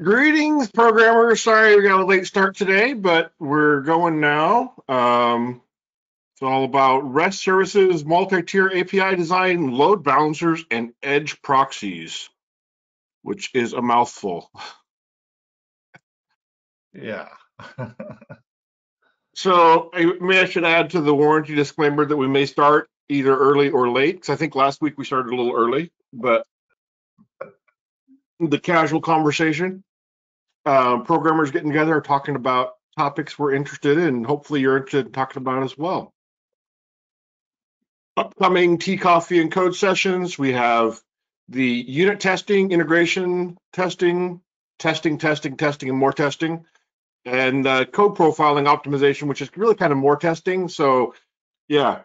Greetings, programmers. Sorry we got a late start today, but we're going now. Um, it's all about REST services, multi-tier API design, load balancers, and edge proxies, which is a mouthful. Yeah. So I, maybe I should add to the warranty disclaimer that we may start either early or late, because I think last week we started a little early, but the casual conversation, uh, programmers getting together, talking about topics we're interested in, hopefully you're interested in talking about as well. Upcoming tea, coffee, and code sessions, we have the unit testing, integration testing, testing, testing, testing, and more testing and uh, code profiling optimization, which is really kind of more testing. So, yeah,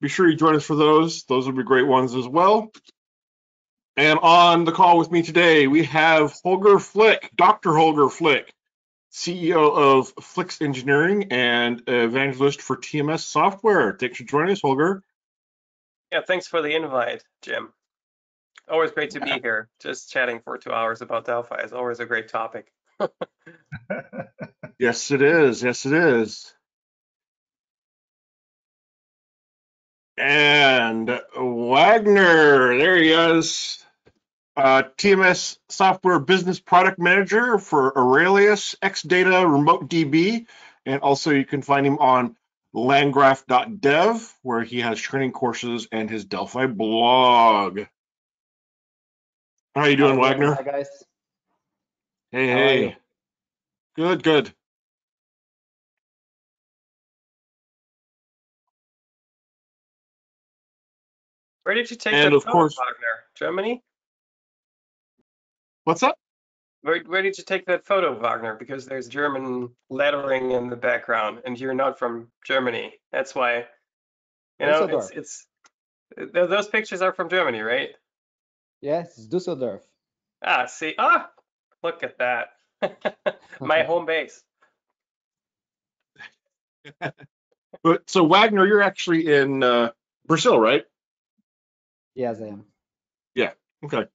be sure you join us for those. Those will be great ones as well. And on the call with me today, we have Holger Flick, Dr. Holger Flick, CEO of Flix Engineering and evangelist for TMS Software. Thanks for joining us, Holger. Yeah, thanks for the invite, Jim. Always great to be here. Just chatting for two hours about Delphi is always a great topic. Yes, it is. Yes, it is. And Wagner, there he is. Uh, TMS Software Business Product Manager for Aurelius, Xdata, Remote DB, and also you can find him on landgraf.dev, where he has training courses and his Delphi blog. How are you doing, Hi, Wagner? Hi guys. Hey, How hey. Good, good. Where did you take And that of photo, course- Wagner? Germany? What's up? Where, where did you take that photo, Wagner? Because there's German lettering in the background, and you're not from Germany. That's why. You know, it's Düsseldorf. it's th- those pictures are from Germany, right? Yes, it's Düsseldorf. Ah, see, ah, look at that. My home base. But so Wagner, you're actually in uh, Brazil, right? Yes, I am. Yeah. Okay.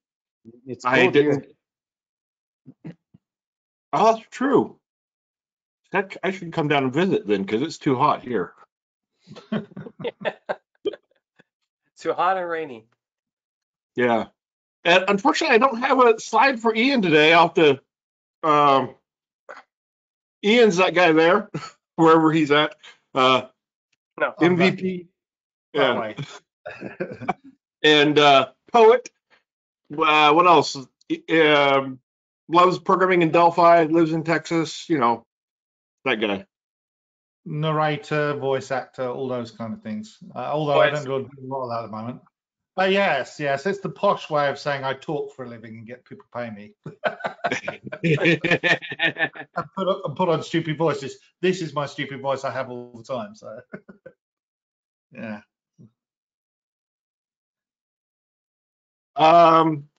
It's I cold here. Didn't- Oh, that's true. That, I should come down and visit then, because it's too hot here. Too hot and rainy. Yeah. And unfortunately, I don't have a slide for Ian today. I'll have to. Um, Ian's that guy there, wherever he's at. Uh, No. MVP. That Yeah. way. and uh, poet. Uh, what else? Um, loves programming in Delphi. Lives in Texas. You know, that guy. Narrator, voice actor, all those kind of things. Uh, although I don't do a lot of that at the moment. Uh, yes, yes, it's the posh way of saying I talk for a living and get people to pay me. and put on, put on stupid voices. This is my stupid voice I have all the time. So, yeah. Um,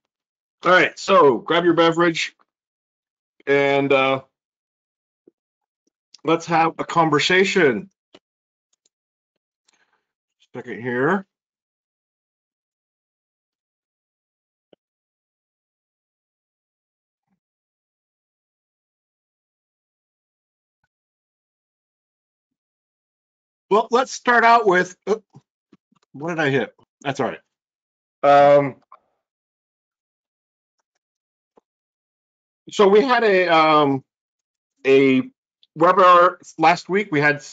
all right, so grab your beverage and uh, let's have a conversation. Second here. Well, let's start out with oh, what did I hit? That's all right. Um, so we had a um, a webinar last week. We had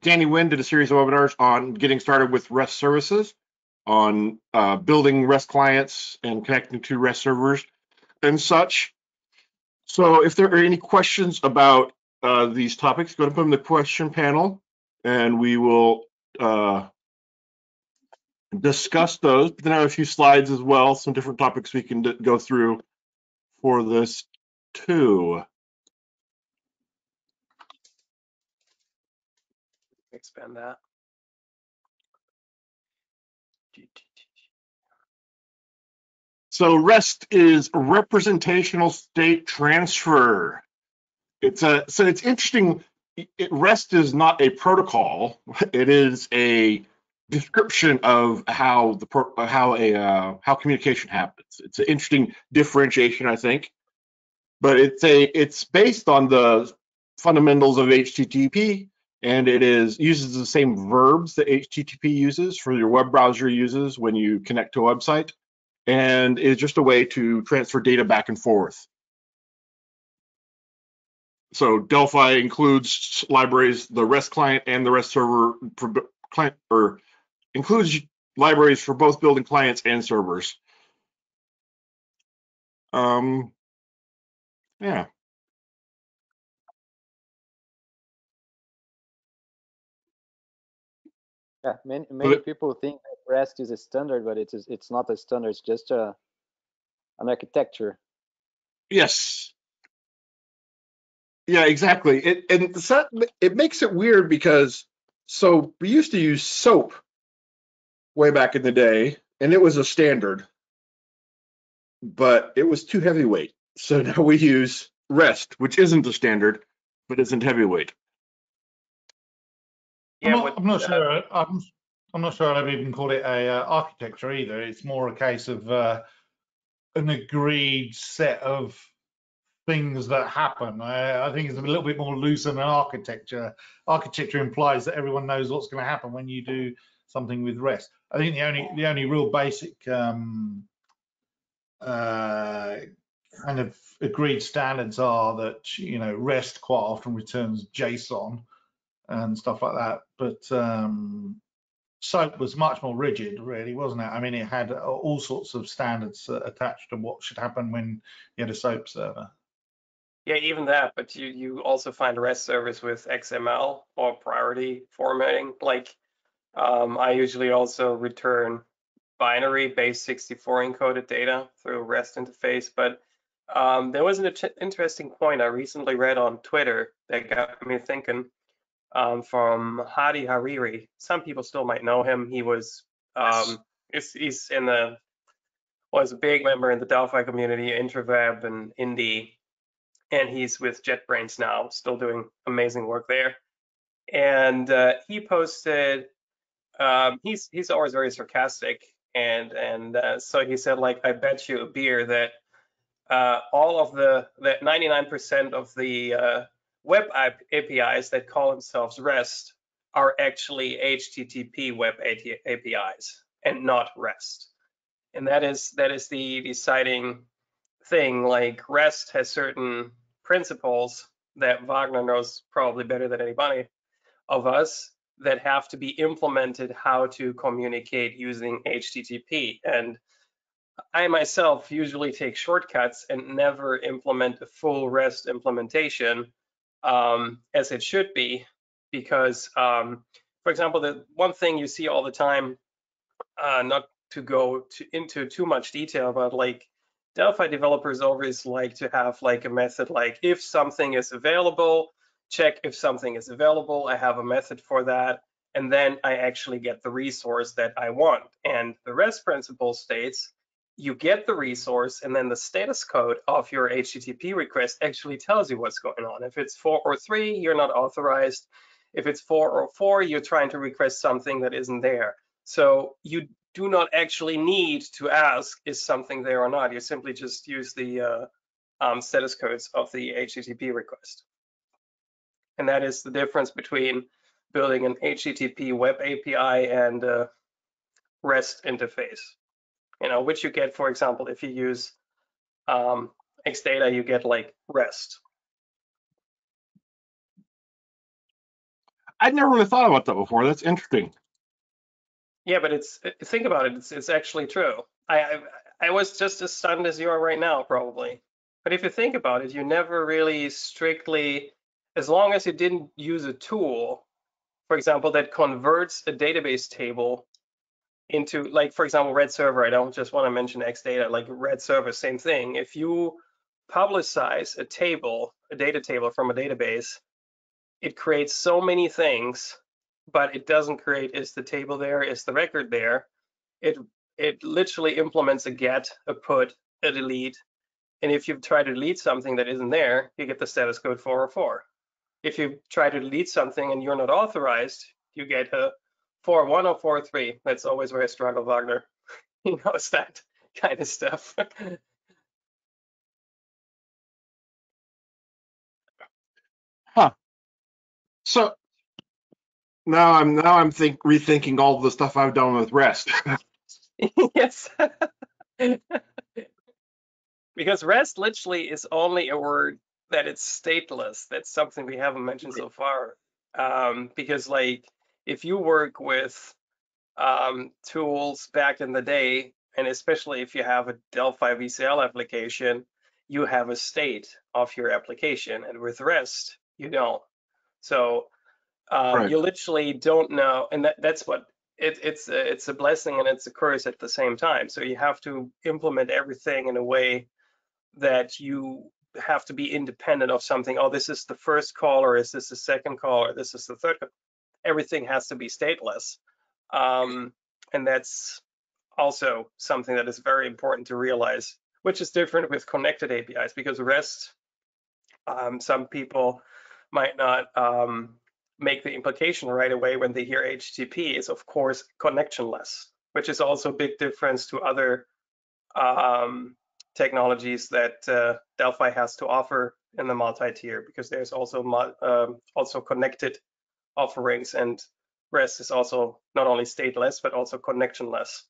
Danny Wind did a series of webinars on getting started with REST services, on uh, building REST clients and connecting to REST servers and such. So if there are any questions about uh, these topics, go to put them in the question panel, and we will uh, discuss those. But then I have a few slides as well, some different topics we can go through for this too. Expand that. So REST is representational state transfer. It's a so it's interesting. It, REST is not a protocol. It is a description of how the pro, how a uh, how communication happens. It's an interesting differentiation, I think. But it's a it's based on the fundamentals of HTTP, and it is uses the same verbs that HTTP uses for your web browser uses when you connect to a website, and is just a way to transfer data back and forth. So Delphi includes libraries, the REST client and the REST server for client, or includes libraries for both building clients and servers. Um, yeah. Yeah, many, many it- people think that REST is a standard, but it is, it's not a standard, it's just a, an architecture. Yes. Yeah, exactly. It and the set- it makes it weird because so we used to use SOAP way back in the day, and it was a standard, but it was too heavyweight. So now we use REST, which isn't a standard, but isn't heavyweight. I'm Yeah, not, what- I'm not uh, sure. I'm, I'm not sure I'd even call it a uh, architecture either. It's more a case of uh, an agreed set of things that happen. I, I think it's a little bit more loose than an architecture. Architecture implies that everyone knows what's going to happen when you do something with REST. I think the only the only real basic um, uh, kind of agreed standards are that you know REST quite often returns JSON and stuff like that. But um, SOAP was much more rigid, really, wasn't it? I mean, it had all sorts of standards attached to what should happen when you had a SOAP server. Yeah, even that, but you, you also find REST service with XML or priority formatting. Like um, I usually also return binary base 64 encoded data through REST interface. But um, there was an interesting point I recently read on Twitter that got me thinking um, from Hadi Hariri. Some people still might know him. He was um, he's, he's in the was a big member in the Delphi community, IntraWeb and Indy and he's with JetBrains now, still doing amazing work there. And uh, he posted, um, he's he's always very sarcastic, and and uh, so he said like, I bet you a beer that uh, all of the 99% of the uh, web APIs that call themselves REST are actually HTTP web APIs and not REST. And that is that is the deciding thing. Like REST has certain principles that Wagner knows probably better than anybody of us that have to be implemented how to communicate using HTTP. And I myself usually take shortcuts and never implement a full REST implementation um, as it should be, because, um, for example, the one thing you see all the time, uh, not to go to, into too much detail, but like Delphi developers always like to have like a method like if something is available, check if something is available. I have a method for that. And then I actually get the resource that I want. And the REST principle states you get the resource and then the status code of your HTTP request actually tells you what's going on. If it's four or three, you're not authorized. If it's four or four, you're trying to request something that isn't there. So you do not actually need to ask is something there or not. You simply just use the uh, um, status codes of the HTTP request. And that is the difference between building an HTTP web API and a REST interface. You know, which you get, for example, if you use um, Xdata, you get like REST. I'd never really thought about that before. That's interesting. Yeah, but it's think about it. It's it's actually true. I, I I was just as stunned as you are right now, probably. But if you think about it, you never really strictly, as long as you didn't use a tool, for example, that converts a database table into, like, for example, RAD Server. I don't just want to mention XData, like RAD Server, same thing. If you publicize a table, a data table from a database, it creates so many things but it doesn't create is the table there, is the record there. It it literally implements a get, a put, a delete. And if you try to delete something that isn't there, you get the status code 404. If you try to delete something and you're not authorized, you get a four one oh four three. That's always where I struggle, Wagner. he knows that kind of stuff. huh. So now I'm now I'm think rethinking all the stuff I've done with REST. yes. because REST literally is only a word that it's stateless. That's something we haven't mentioned so far. Um, because like if you work with um, tools back in the day, and especially if you have a Delphi VCL application, you have a state of your application, and with REST, you don't. So um, Right. you literally don't know, and that, that's what it, it's a, it's a blessing and it's a curse at the same time. So you have to implement everything in a way that you have to be independent of something. Oh, this is the first call, or is this the second call, or this is the third. Everything has to be stateless, um, and that's also something that is very important to realize, which is different with connected APIs because REST, um, some people might not um, make the implication right away when they hear HTTP is of course connectionless, which is also a big difference to other um, technologies that uh, Delphi has to offer in the multi-tier because there's also um, also connected offerings and REST is also not only stateless but also connectionless.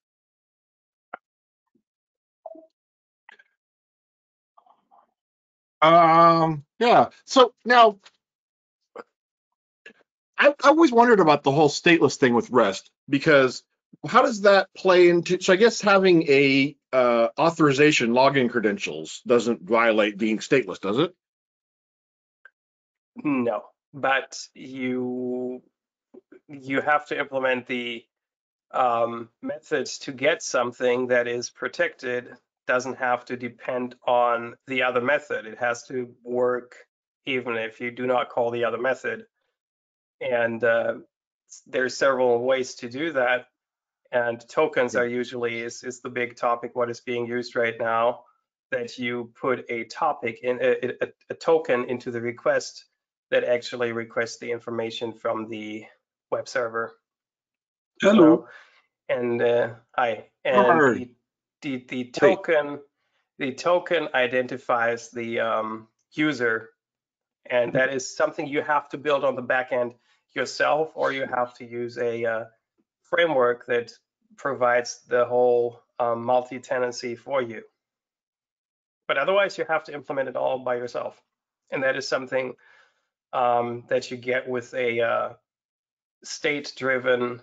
Um, yeah. So now, I, I always wondered about the whole stateless thing with REST because how does that play into? So I guess having a uh, authorization login credentials doesn't violate being stateless, does it? No, but you you have to implement the um, methods to get something that is protected doesn't have to depend on the other method. It has to work even if you do not call the other method. And uh, there's several ways to do that. And tokens are usually is, is the big topic. What is being used right now? That you put a topic in a, a, a token into the request that actually requests the information from the web server. So, and uh, hi, and Hi. the, the the token the token identifies the um, user, and that is something you have to build on the back end yourself, or you have to use a uh, framework that provides the whole um, multi-tenancy for you. But otherwise, you have to implement it all by yourself, and that is something um, that you get with a uh, state-driven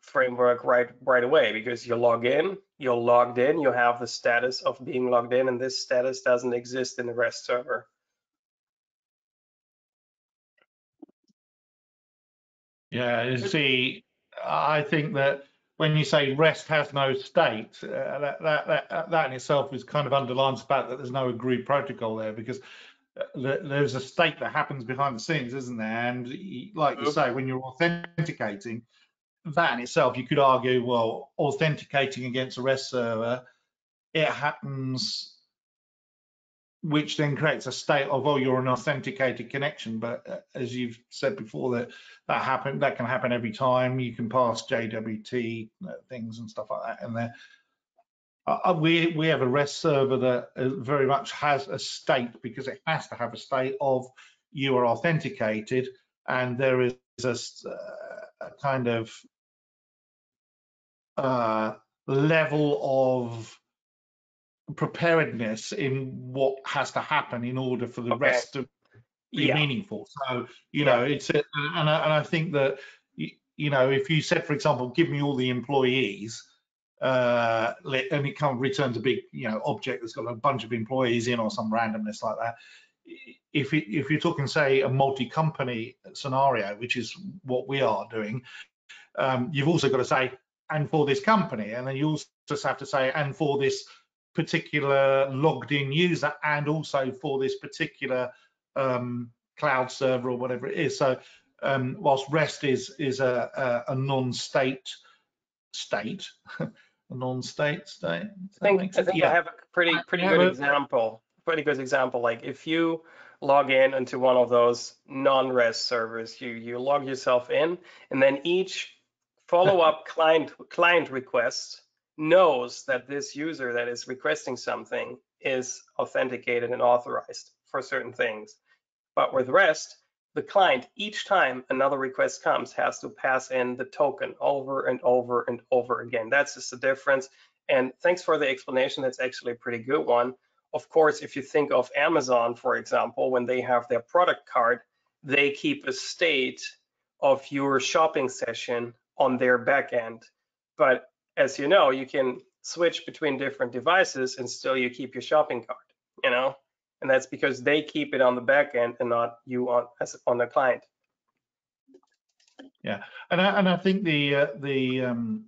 framework right right away because you log in, you're logged in, you have the status of being logged in, and this status doesn't exist in the REST server. Yeah, you see, I think that when you say rest has no state, uh, that, that, that, that in itself is kind of underlines the fact that there's no agreed protocol there because there- there's a state that happens behind the scenes, isn't there? And like you say, when you're authenticating, that in itself, you could argue, well, authenticating against a REST server, it happens, which then creates a state of, oh, you're an authenticated connection. But uh, as you've said before, that that happen that can happen every time. You can pass JWT uh, things and stuff like that in there. Uh, uh, we we have a REST server that uh, very much has a state because it has to have a state of you are authenticated, and there is a, uh, a kind of uh, level of preparedness in what has to happen in order for the Okay. rest to be Yeah. meaningful. So you know, it's a, and I, and I think that you know, if you said, for example, give me all the employees, uh, and it kind of returns a big you know object that's got a bunch of employees in or some randomness like that. If it, if you're talking, say, a multi-company scenario, which is what we are doing, um, you've also got to say, and for this company, and then you also just have to say, and for this particular logged in user, and also for this particular um, cloud server or whatever it is. So um, whilst REST is is a, a, a non-state state, a non-state state. Does I think, I sense? think I have a pretty pretty I good have a- example. Pretty good example. Like if you log in into one of those non-REST servers, you you log yourself in, and then each follow-up client client request knows that this user that is requesting something is authenticated and authorized for certain things. But with REST, the client, each time another request comes, has to pass in the token over and over and over again. That's just the difference. And thanks for the explanation. That's actually a pretty good one. Of course, if you think of Amazon, for example, when they have their product card, they keep a state of your shopping session on their back end. But as you know, you can switch between different devices and still you keep your shopping cart, you know? And that's because they keep it on the back end and not you on as on the client. Yeah, and I, and I think the uh, the um,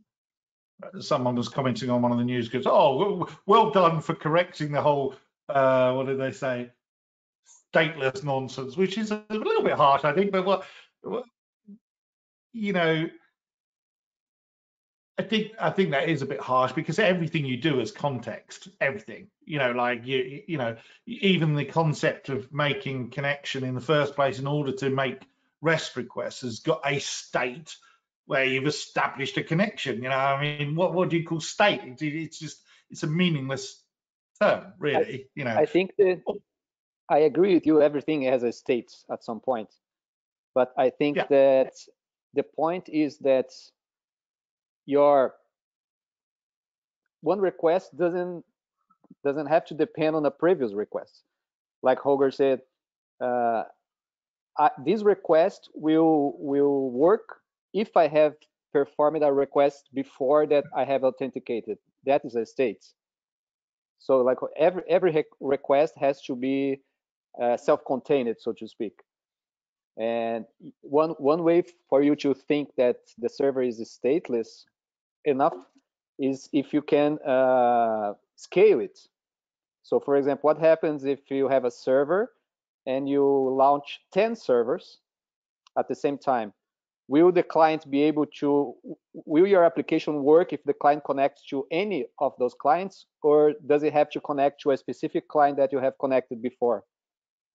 someone was commenting on one of the news groups. Oh, well, well done for correcting the whole. Uh, what did they say? Stateless nonsense, which is a little bit harsh, I think. But what, what you know, I think I think that is a bit harsh because everything you do is context. Everything, you know, like you you know, even the concept of making connection in the first place in order to make REST requests has got a state where you've established a connection. You know, I mean, what what do you call state? It's just it's a meaningless term, really. you know, I think that oh. I agree with you. Everything has a state at some point, but I think Yeah. that the point is that your one request doesn't doesn't have to depend on a previous request. Like Holger said, uh, I, this request will will work if I have performed a request before that I have authenticated. That is a state. So like every every request has to be uh, self-contained, so to speak. And one one way for you to think that the server is stateless enough is if you can uh, scale it. So for example, what happens if you have a server and you launch 10 servers at the same time? Will the client be able to, will your application work if the client connects to any of those clients or does it have to connect to a specific client that you have connected before?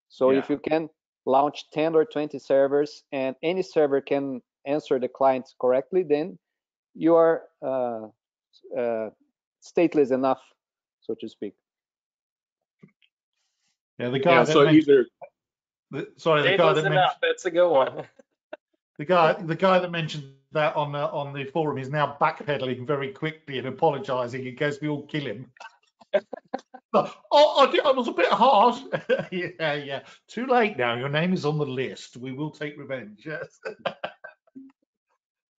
So if you can launch 10 or 20 servers and any server can answer the client correctly, then you are uh, uh, stateless enough, so to speak. yeah, the guy Yeah, that so mentioned, either, the, sorry, the guy that mentioned enough. That's a good one. The guy, the guy that mentioned that on the, on the forum is now backpedaling very quickly and apologising in case we all kill him. oh, I, did, I was a bit harsh. yeah, yeah. Too late now. Your name is on the list. We will take revenge. Yes.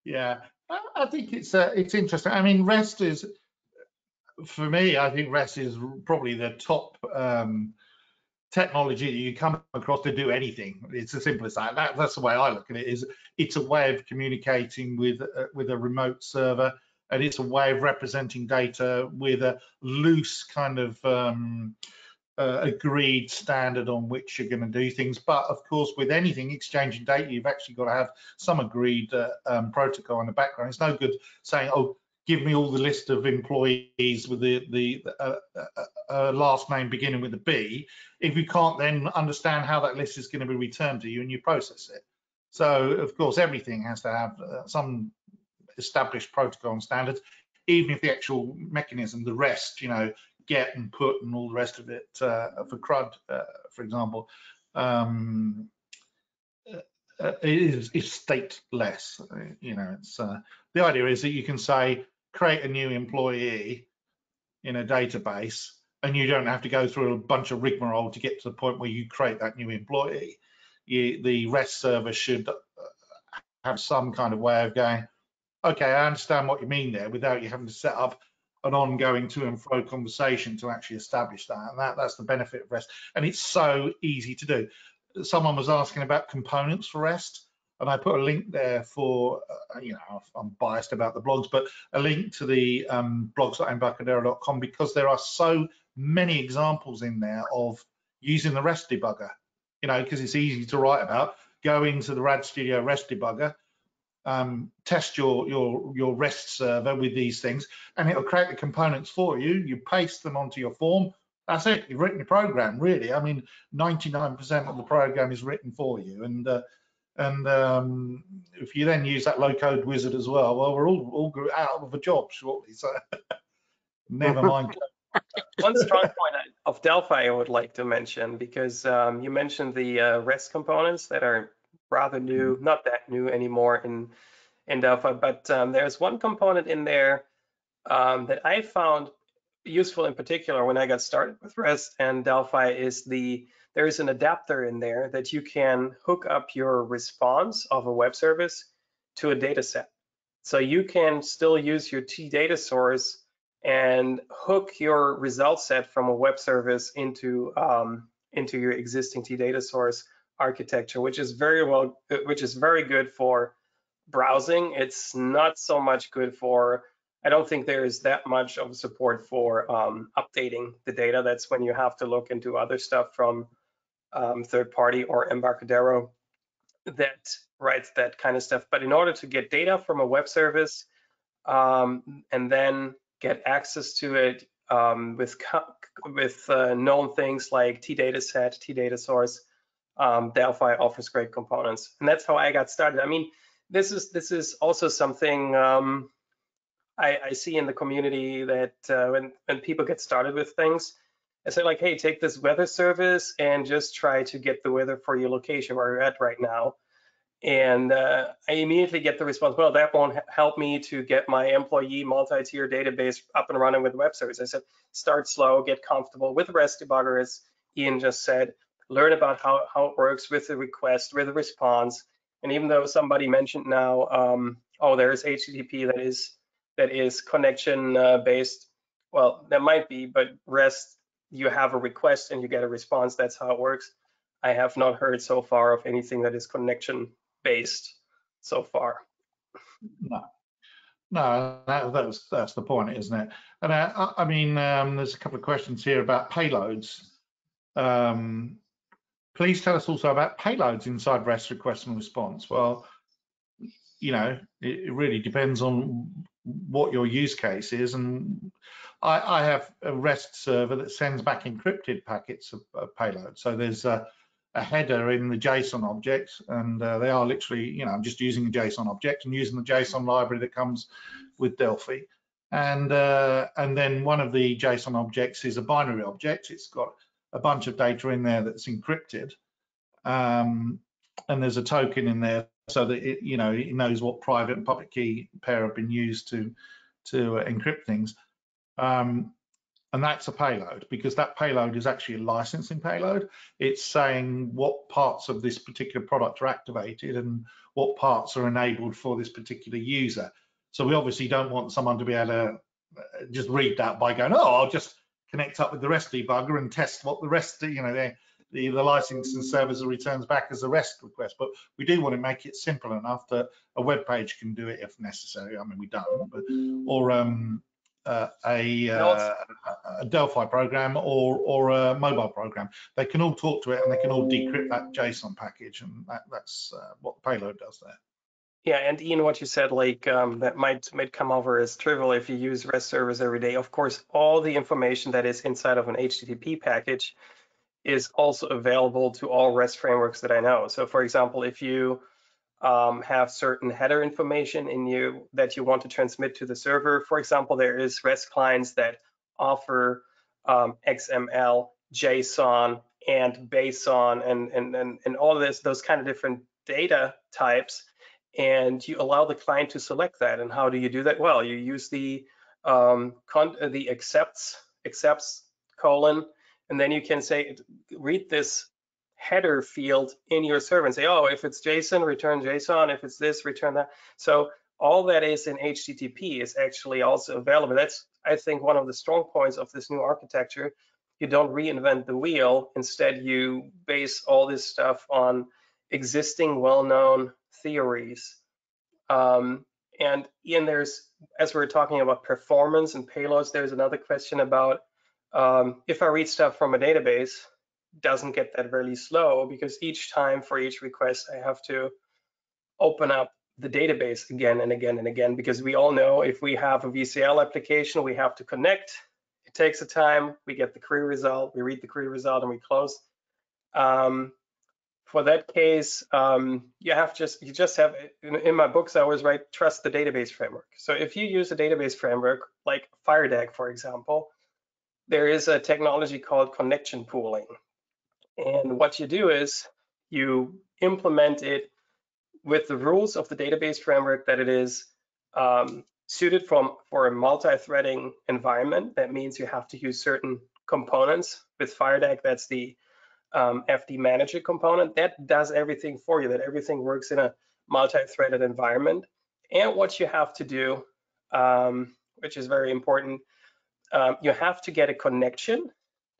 yeah, I, think it's uh, it's interesting. I mean, REST is for me. I think REST is probably the top. Um, technology that you come across to do anything. It's as simple as that. that. That's the way I look at it. Is it's a way of communicating with uh, with a remote server, and it's a way of representing data with a loose kind of um, uh, agreed standard on which you're going to do things. But of course, with anything exchanging data, you've actually got to have some agreed uh, um, protocol in the background. It's no good saying, "Oh, give me all the list of employees with the the uh, uh, uh, last name beginning with a B if you can't then understand how that list is going to be returned to you and you process it. So of course everything has to have uh, some established protocol and standards, even if the actual mechanism, the rest, you know, get and put and all the rest of it uh, for CRUD, uh, for example, um, uh, is, is stateless. You know, it's the idea is that you can say create a new employee in a database and you don't have to go through a bunch of rigmarole to get to the point where you create that new employee. You, the REST server should have some kind of way of going, okay, I understand what you mean there without you having to set up an ongoing to and fro conversation to actually establish that. And that, that's the benefit of REST. And it's so easy to do. Someone was asking about components for REST and I put a link there for, uh, you know, I'm biased about the blogs, but a link to the um, blogs.embarcadero.com because there are so many examples in there of using the REST debugger, you know, because it's easy to write about. Go into the RAD Studio REST debugger, um, test your, your, your REST server with these things, and it'll create the components for you. You paste them onto your form. That's it. You've written your program, really. I mean, 99% of the program is written for you. And uh, and um, if you then use that low code wizard as well, well, we're all all out of a job shortly. So never mind. One strong point of Delphi I would like to mention because um, you mentioned the uh, REST components that are rather new, not that new anymore in in Delphi. But um, there's one component in there um, that I found useful in particular when I got started with REST and Delphi is the there is an adapter in there that you can hook up your response of a web service to a data set. So you can still use your TDataSource and hook your result set from a web service into um, into your existing TDataSource architecture, which is very well, which is very good for browsing. It's not so much good for I don't think there is that much of support for um, updating the data. That's when you have to look into other stuff from um, third party or Embarcadero that writes that kind of stuff. But in order to get data from a web service um, and then get access to it um, with with uh, known things like TDataSet, T data source, um, Delphi offers great components, and that's how I got started. I mean, this is this is also something um, I, I see in the community that uh, when when people get started with things, I say like, hey, take this weather service and just try to get the weather for your location where you're at right now. And uh, I immediately get the response, well, that won't help me to get my employee multi-tier database up and running with web service. I said, start slow, get comfortable with REST debugger, as Ian just said, learn about how, how it works with the request, with the response. And even though somebody mentioned now, um, oh, there's HTTP that is that is connection uh, based. Well, that might be, but REST, you have a request and you get a response. That's how it works. I have not heard so far of anything that is connection based so far. No, no, that, that's that's the point, isn't it? And I, I mean, um, there's a couple of questions here about payloads. Um, please tell us also about payloads inside REST request and response. Well, you know, it, it really depends on what your use case is. And I, I, have a REST server that sends back encrypted packets of, of payload. So there's a, a, header in the JSON object, and uh, they are literally, you know, I'm just using a JSON object and using the JSON library that comes with Delphi. And uh, and then one of the JSON objects is a binary object. It's got a bunch of data in there that's encrypted. Um, and there's a token in there so that it, you know, it knows what private and public key pair have been used to to uh, encrypt things. Um, and that's a payload because that payload is actually a licensing payload. It's saying what parts of this particular product are activated and what parts are enabled for this particular user. So we obviously don't want someone to be able to uh, just read that by going, oh, I'll just connect up with the REST debugger and test what the rest, you know, they the, the licensing service returns back as a REST request. But we do want to make it simple enough that a web page can do it if necessary. I mean, we don't, but or um, uh, a, uh, a, Delphi program or or a mobile program. They can all talk to it and they can all decrypt that JSON package, and that, that's uh, what the payload does there. Yeah, and Ian, what you said, like um, that might might come over as trivial if you use REST servers every day. Of course, all the information that is inside of an HTTP package is also available to all REST frameworks that I know. So for example, if you um, have certain header information in you that you want to transmit to the server, for example, there is REST clients that offer um, XML, JSON, and BSON, and, and, and, and all this, those kind of different data types, and you allow the client to select that. And how do you do that? Well, you use the um, the accepts accepts colon and then you can say, read this header field in your server and say, oh, if it's JSON, return JSON. If it's this, return that. So all that is in HTTP is actually also available. That's, I think, one of the strong points of this new architecture. You don't reinvent the wheel. Instead, you base all this stuff on existing well-known theories. Um, and Ian, there's, as we are talking about performance and payloads, there's another question about um, if I read stuff from a database, doesn't get that really slow because each time for each request, I have to open up the database again and again and again because we all know if we have a VCL application, we have to connect. It takes a time. We get the query result, we read the query result, and we close. Um, for that case, um, you have just you just have in, in, my books I always write trust the database framework. So if you use a database framework like FireDAC, for example, there is a technology called connection pooling. And what you do is you implement it with the rules of the database framework that it is um, suited from for a multi-threading environment. That means you have to use certain components. With FireDAC, that's the um, FD manager component. That does everything for you, that everything works in a multi-threaded environment. And what you have to do, um, which is very important, um, you have to get a connection,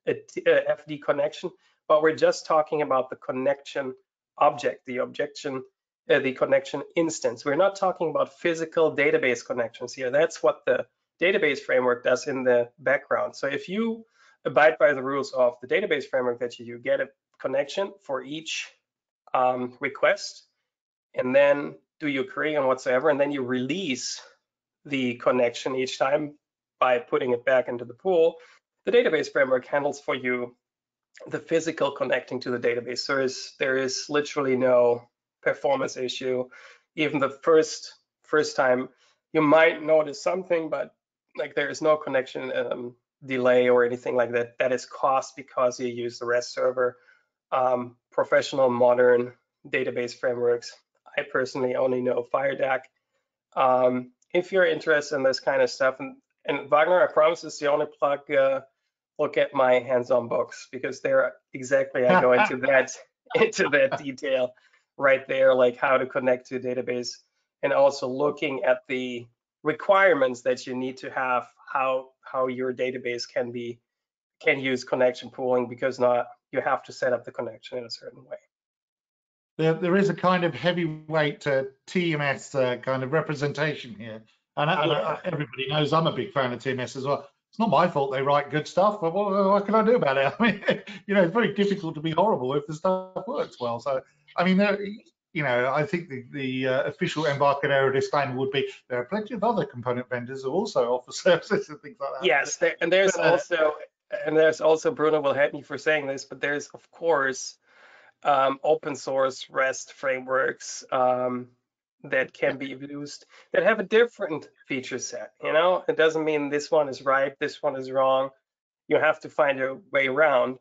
a, a FD connection, but we're just talking about the connection object, the objection uh, the connection instance. We're not talking about physical database connections here. That's what the database framework does in the background. So if you abide by the rules of the database framework that you get a connection for each um, request, and then do your query and whatsoever, and then you release the connection each time by putting it back into the pool. The database framework handles for you the physical connecting to the database. So there is, there is literally no performance issue. Even the first first time, you might notice something, but like there is no connection um, delay or anything like that. That is caused because you use the REST server. Um, professional modern database frameworks. I personally only know FireDAC. Um, if you're interested in this kind of stuff, and, and Wagner, I promise it's the only plug. Uh, look at my hands-on books because they're exactly I go into that into that detail right there, like how to connect to a database and also looking at the requirements that you need to have, how how your database can be can use connection pooling because not you have to set up the connection in a certain way. There, there is a kind of heavyweight uh, TMS uh, kind of representation here, and, and uh, everybody knows I'm a big fan of TMS as well. It's not my fault they write good stuff, but what, what can I do about it? I mean, you know, it's very difficult to be horrible if the stuff works well. So I mean, there, you know, I think the, the uh, official Embarcadero disclaimer would be there are plenty of other component vendors who also offer services and things like that. Yes, there, and there's but, uh, also and there's also Bruno will hate me for saying this, but there's of course um, open source REST frameworks um, that can be used that have a different feature set. You know, it doesn't mean this one is right, this one is wrong. You have to find a way around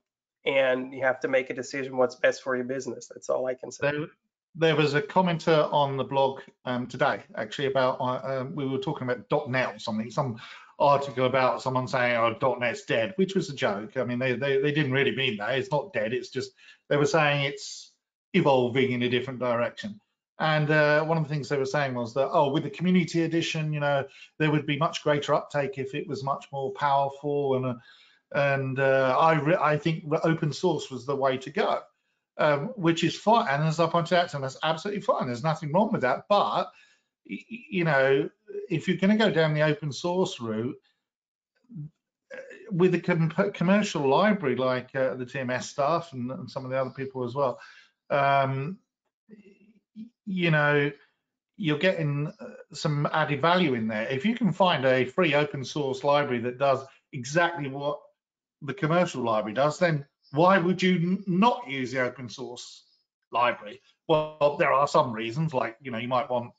and you have to make a decision what's best for your business. That's all I can say. There, there was a commenter on the blog um, today, actually, about uh, um, we were talking about .NET or something, some article about someone saying, "Oh, .NET's dead," which was a joke. I mean, they, they they didn't really mean that. It's not dead. It's just they were saying it's evolving in a different direction. And uh, one of the things they were saying was that, oh, with the community edition, you know, there would be much greater uptake if it was much more powerful and uh, and uh, I I think open source was the way to go, um, which is fine. And as I pointed out to them, that's absolutely fine. There's nothing wrong with that. But you know, if you're going to go down the open source route with a com commercial library like uh, the TMS staff and, and, some of the other people as well, um, you know, you're getting uh, some added value in there. If you can find a free open source library that does exactly what the commercial library does, then why would you not use the open source library? Well, there are some reasons, like you know, you might want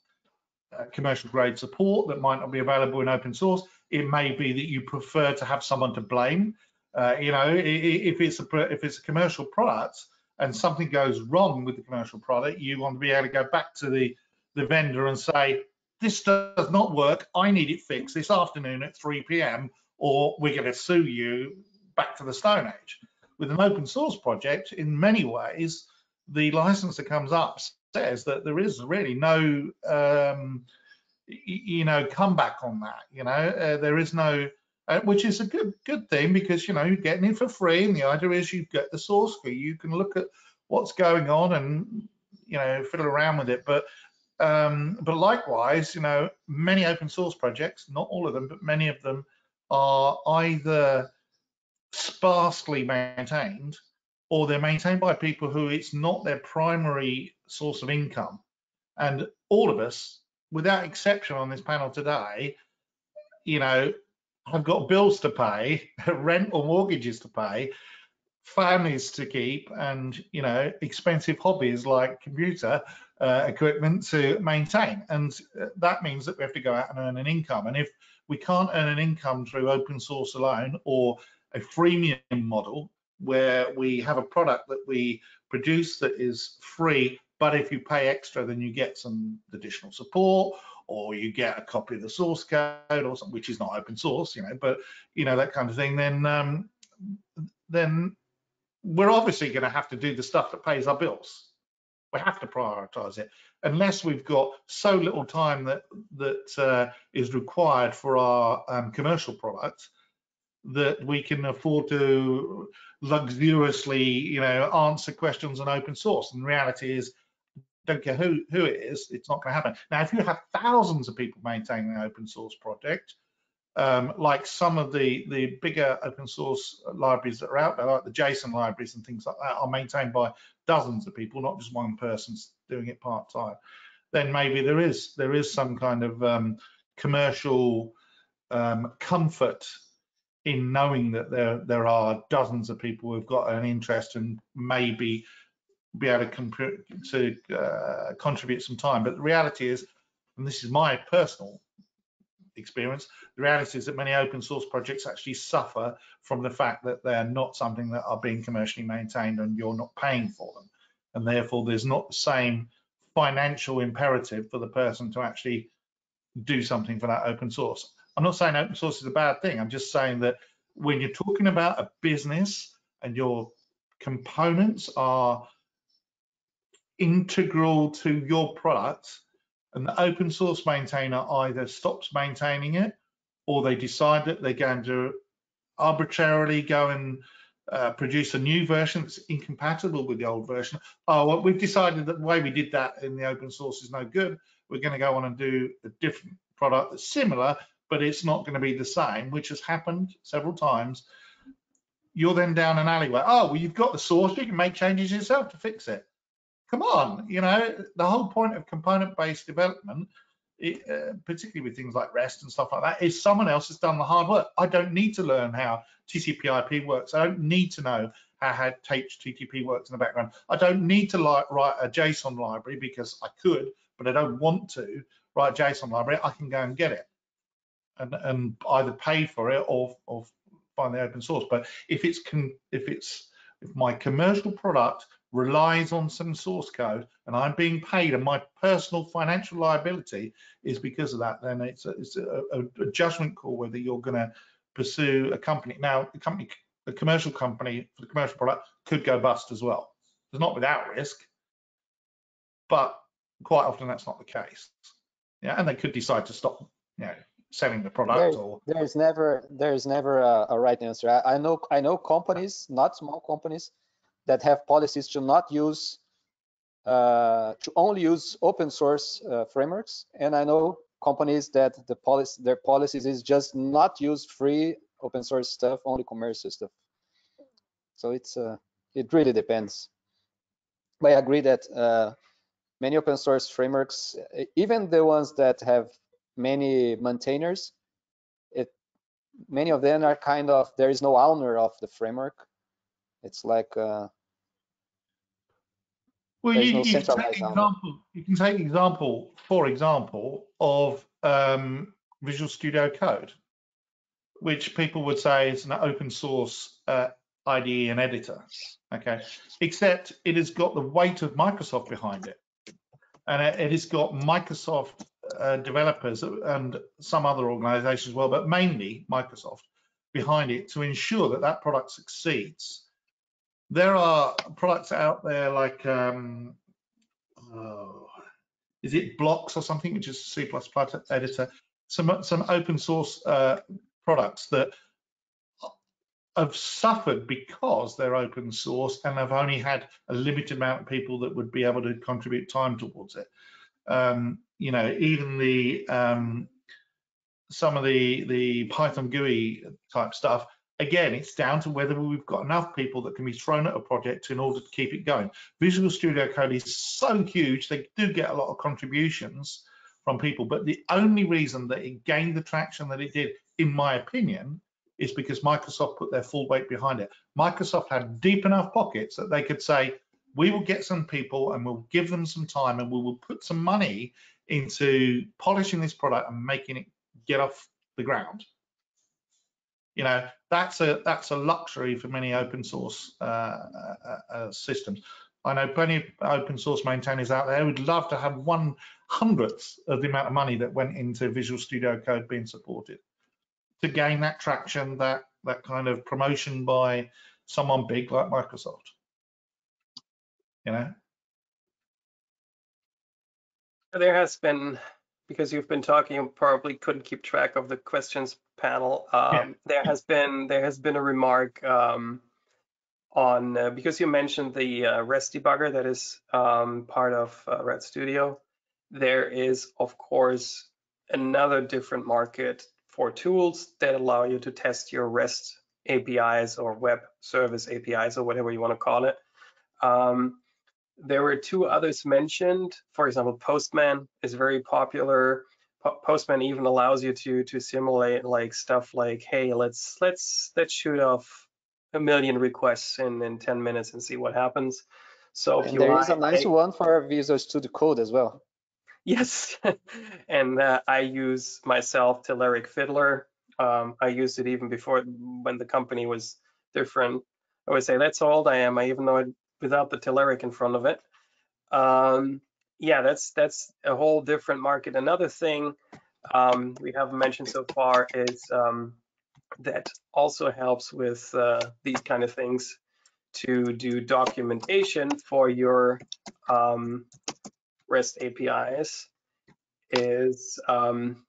uh, commercial grade support that might not be available in open source. It may be that you prefer to have someone to blame. Uh, you know, if it's a if it's a commercial product and something goes wrong with the commercial product, you want to be able to go back to the the vendor and say, this does not work. I need it fixed this afternoon at 3 p.m. or we're going to sue you back to the Stone Age. With an open source project, in many ways, the license that comes up says that there is really no, um, you know, comeback on that. You know, uh, there is no, uh, which is a good good thing because you know you're getting it for free, and the idea is you get the source code. You can look at what's going on and you know fiddle around with it, but um, but likewise, you know, many open source projects, not all of them, but many of them are either sparsely maintained or they're maintained by people who it's not their primary source of income. And all of us, without exception on this panel today, you know, have got bills to pay, rent or mortgages to pay, families to keep, and you know, expensive hobbies like computer uh, equipment to maintain. And uh, that means that we have to go out and earn an income. And if we can't earn an income through open source alone or a freemium model where we have a product that we produce that is free But if you pay extra, then you get some additional support, or you get a copy of the source code, or something, which is not open source, you know. But you know that kind of thing. Then um, then we're obviously going to have to do the stuff that pays our bills. We have to prioritize it, unless we've got so little time that that uh, is required for our um, commercial product that we can afford to luxuriously, you know, answer questions on open source. And the reality is, don't care who who it is, it's not going to happen. Now, if you have thousands of people maintaining an open source project, um, like some of the the bigger open source libraries that are out there, like the JSON libraries and things like that, are maintained by dozens of people, not just one person doing it part time. Then maybe there is there is some kind of um, commercial um, comfort in knowing that there there are dozens of people who've got an interest and maybe be able to, to uh, contribute some time. But the reality is, and this is my personal experience, the reality is that many open source projects actually suffer from the fact that they're not something that are being commercially maintained and you're not paying for them. And therefore, there's not the same financial imperative for the person to actually do something for that open source. I'm not saying open source is a bad thing. I'm just saying that when you're talking about a business and your components are integral to your product and the open source maintainer either stops maintaining it or they decide that they're going to arbitrarily go and uh, produce a new version that's incompatible with the old version. Oh, well, we've decided that the way we did that in the open source is no good. We're going to go on and do a different product that's similar, but it's not going to be the same, which has happened several times. You're then down an alleyway. Oh, well, you've got the source. You can make changes yourself to fix it. Come on, you know, the whole point of component-based development, it, uh, particularly with things like REST and stuff like that, is someone else has done the hard work. I don't need to learn how TCP/IP works. I don't need to know how HTTP works in the background. I don't need to write a JSON library because I could, but I don't want to write a JSON library. I can go and get it and, and either pay for it or, or find the open source. But if it's if it's if my commercial product relies on some source code and I'm being paid and my personal financial liability is because of that, then it's a, it's a, a judgment call whether you're going to pursue a company. Now, the company, the commercial company for the commercial product could go bust as well. It's not without risk, but quite often that's not the case. Yeah, and they could decide to stop, you know, selling the product There- or There's never there's never a, a right answer. I, I know I know companies, not small companies, that have policies to not use uh, to only use open source uh, frameworks, and I know companies that the policy their policies is just not use free open source stuff, only commercial stuff. So it's uh, it really depends. But I agree that uh, many open source frameworks, even the ones that have many maintainers, it many of them are kind of there is no owner of the framework. It's like uh, Well, you, no you can take owner. example. You can take example, for example, of um, Visual Studio Code, which people would say is an open source uh, IDE and editor. Okay, except it has got the weight of Microsoft behind it, and it, it has got Microsoft uh, developers and some other organisations as well, but mainly Microsoft behind it to ensure that that product succeeds. There are products out there like um, oh, is it blocks or something which is c++ editor? Some some open source uh, products that have suffered because they're open source and have only had a limited amount of people that would be able to contribute time towards it. Um, you know even the um, some of the the python gui type stuff again, it's down to whether we've got enough people that can be thrown at a project in order to keep it going. Visual Studio Code is so huge, they do get a lot of contributions from people, but the only reason that it gained the traction that it did, in my opinion, is because Microsoft put their full weight behind it. Microsoft had deep enough pockets that they could say, we will get some people and we'll give them some time and we will put some money into polishing this product and making it get off the ground. You know that's a that's a luxury for many open source uh, uh, uh, systems. I know plenty of open source maintainers out there who'd love to have one hundredth of the amount of money that went into Visual Studio Code being supported. To gain that traction, that that kind of promotion by someone big like Microsoft. You know, There has been, because you've been talking, you probably couldn't keep track of the questions panel. Um, There has been, there has been a remark um, on, uh, because you mentioned the uh, REST debugger that is um, part of uh, RAD Studio. There is, of course, another different market for tools that allow you to test your REST APIs or web service APIs or whatever you want to call it. Um, there were two others mentioned. For example, Postman is very popular. Postman even allows you to to simulate like stuff like, hey, let's let's let's shoot off a million requests in in 10 minutes and see what happens. So if And you there is a nice one for Visual Studio Code as well. Yes, and uh, I use myself Telerik Fiddler. Um, I used it even before when the company was different. I would say that's how old I am. I even though it without the Telerik in front of it. Um, yeah, that's that's a whole different market. Another thing um, we haven't mentioned so far is um, that also helps with uh, these kind of things to do documentation for your um, REST APIs is um,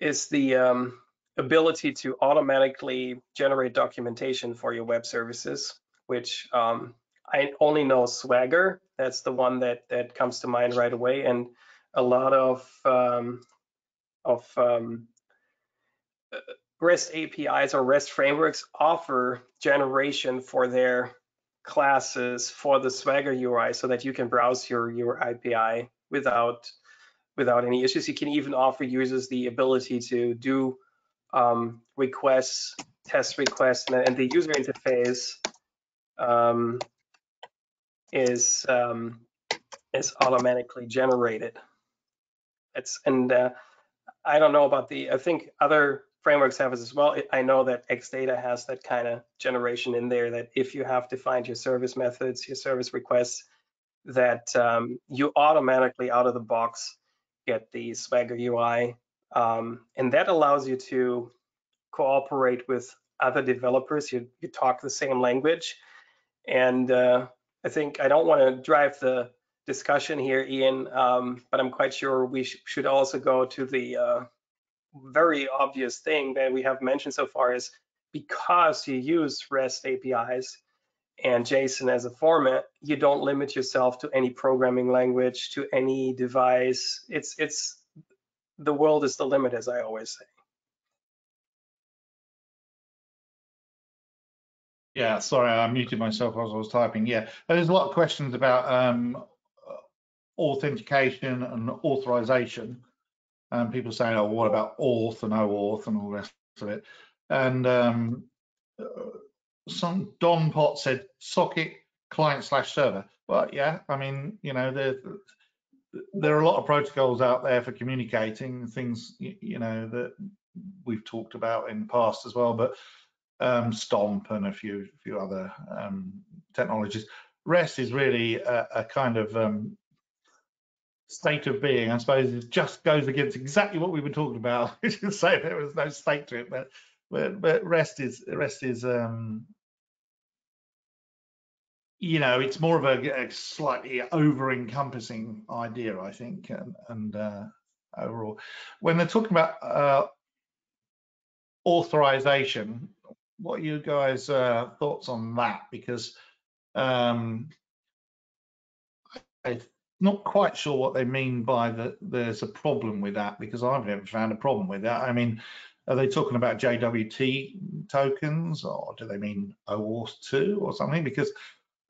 is the um, ability to automatically generate documentation for your web services, which um, I only know Swagger. That's the one that that comes to mind right away, and a lot of um, of um, REST APIs or REST frameworks offer generation for their classes for the Swagger UI so that you can browse your, your API without without any issues. You can even offer users the ability to do um, requests, test requests, and the user interface um, is um, is automatically generated. It's and uh, I don't know about the. I think other frameworks have it as well. I know that XData has that kind of generation in there that if you have defined your service methods, your service requests, that um, you automatically out of the box get the Swagger UI. Um, and that allows you to cooperate with other developers. You, you talk the same language. And uh, I think I don't want to drive the discussion here, Ian, um, but I'm quite sure we sh should also go to the uh, very obvious thing that we have mentioned so far is because you use REST APIs and JSON as a format, you don't limit yourself to any programming language, to any device. It's it's the world is the limit, as I always say. Yeah, sorry, I muted myself as I was typing. Yeah, there's a lot of questions about um, authentication and authorization. And people saying, oh, what about auth and OAuth and all the rest of it? And um, uh, some Don Pot said socket client slash server. Well, yeah, I mean, you know, there there are a lot of protocols out there for communicating things, you, you know, that we've talked about in the past as well. But um, Stomp and a few few other um, technologies. REST is really a, a kind of um, state of being. I suppose it just goes against exactly what we were talking about, which is say there was no state to it. But but, but REST is REST is um, you know it's more of a, a slightly over encompassing idea, I think, and, and uh, overall when they're talking about uh, authorization what are you guys uh, thoughts on that because um, I'm not quite sure what they mean by that there's a problem with that because I've never found a problem with that. I mean, are they talking about JWT tokens or do they mean OAuth 2 or something? Because,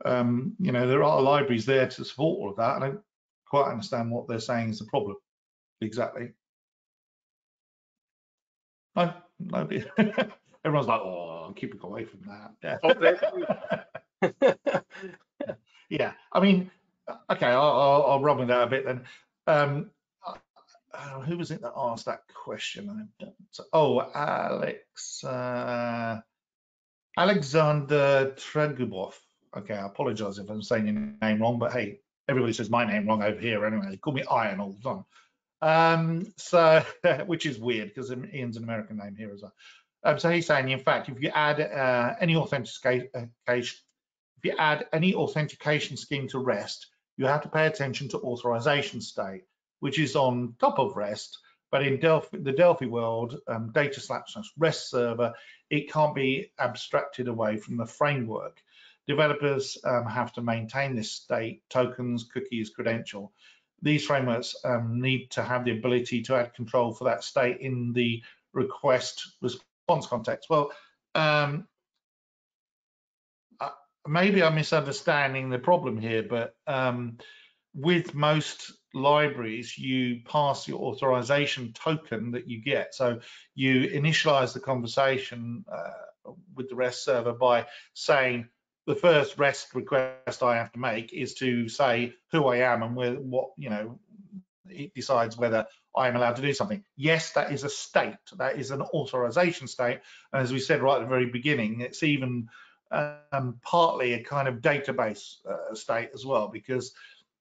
um, you know, there are libraries there to support all of that. I don't quite understand what they're saying is the problem exactly. No, nobody. Everyone's like, oh, keep it away from that. Yeah. yeah. I mean, okay, I'll, I'll, I'll run with that a bit then. Um, uh, who was it that asked that question? Oh, Alex, uh, Alexander Tregubov. okay, I apologize if I'm saying your name wrong, but hey, everybody says my name wrong over here anyway. They call me Ian all the time. Um, so, which is weird because Ian's an American name here as well. Um, so he's saying, in fact, if you add uh, any authentication, if you add any authentication scheme to REST, you have to pay attention to authorization state, which is on top of REST. But in Delphi, the Delphi world, um, data slash REST server, it can't be abstracted away from the framework. Developers um, have to maintain this state, tokens, cookies, credential. These frameworks um, need to have the ability to add control for that state in the request response context. Well, um, maybe I'm misunderstanding the problem here, but um, with most libraries, you pass your authorization token that you get. So you initialize the conversation uh, with the REST server by saying, the first REST request I have to make is to say who I am and where, what, you know, it decides whether I am allowed to do something. Yes, that is a state. That is an authorization state. And as we said right at the very beginning, it's even um, partly a kind of database uh, state as well, because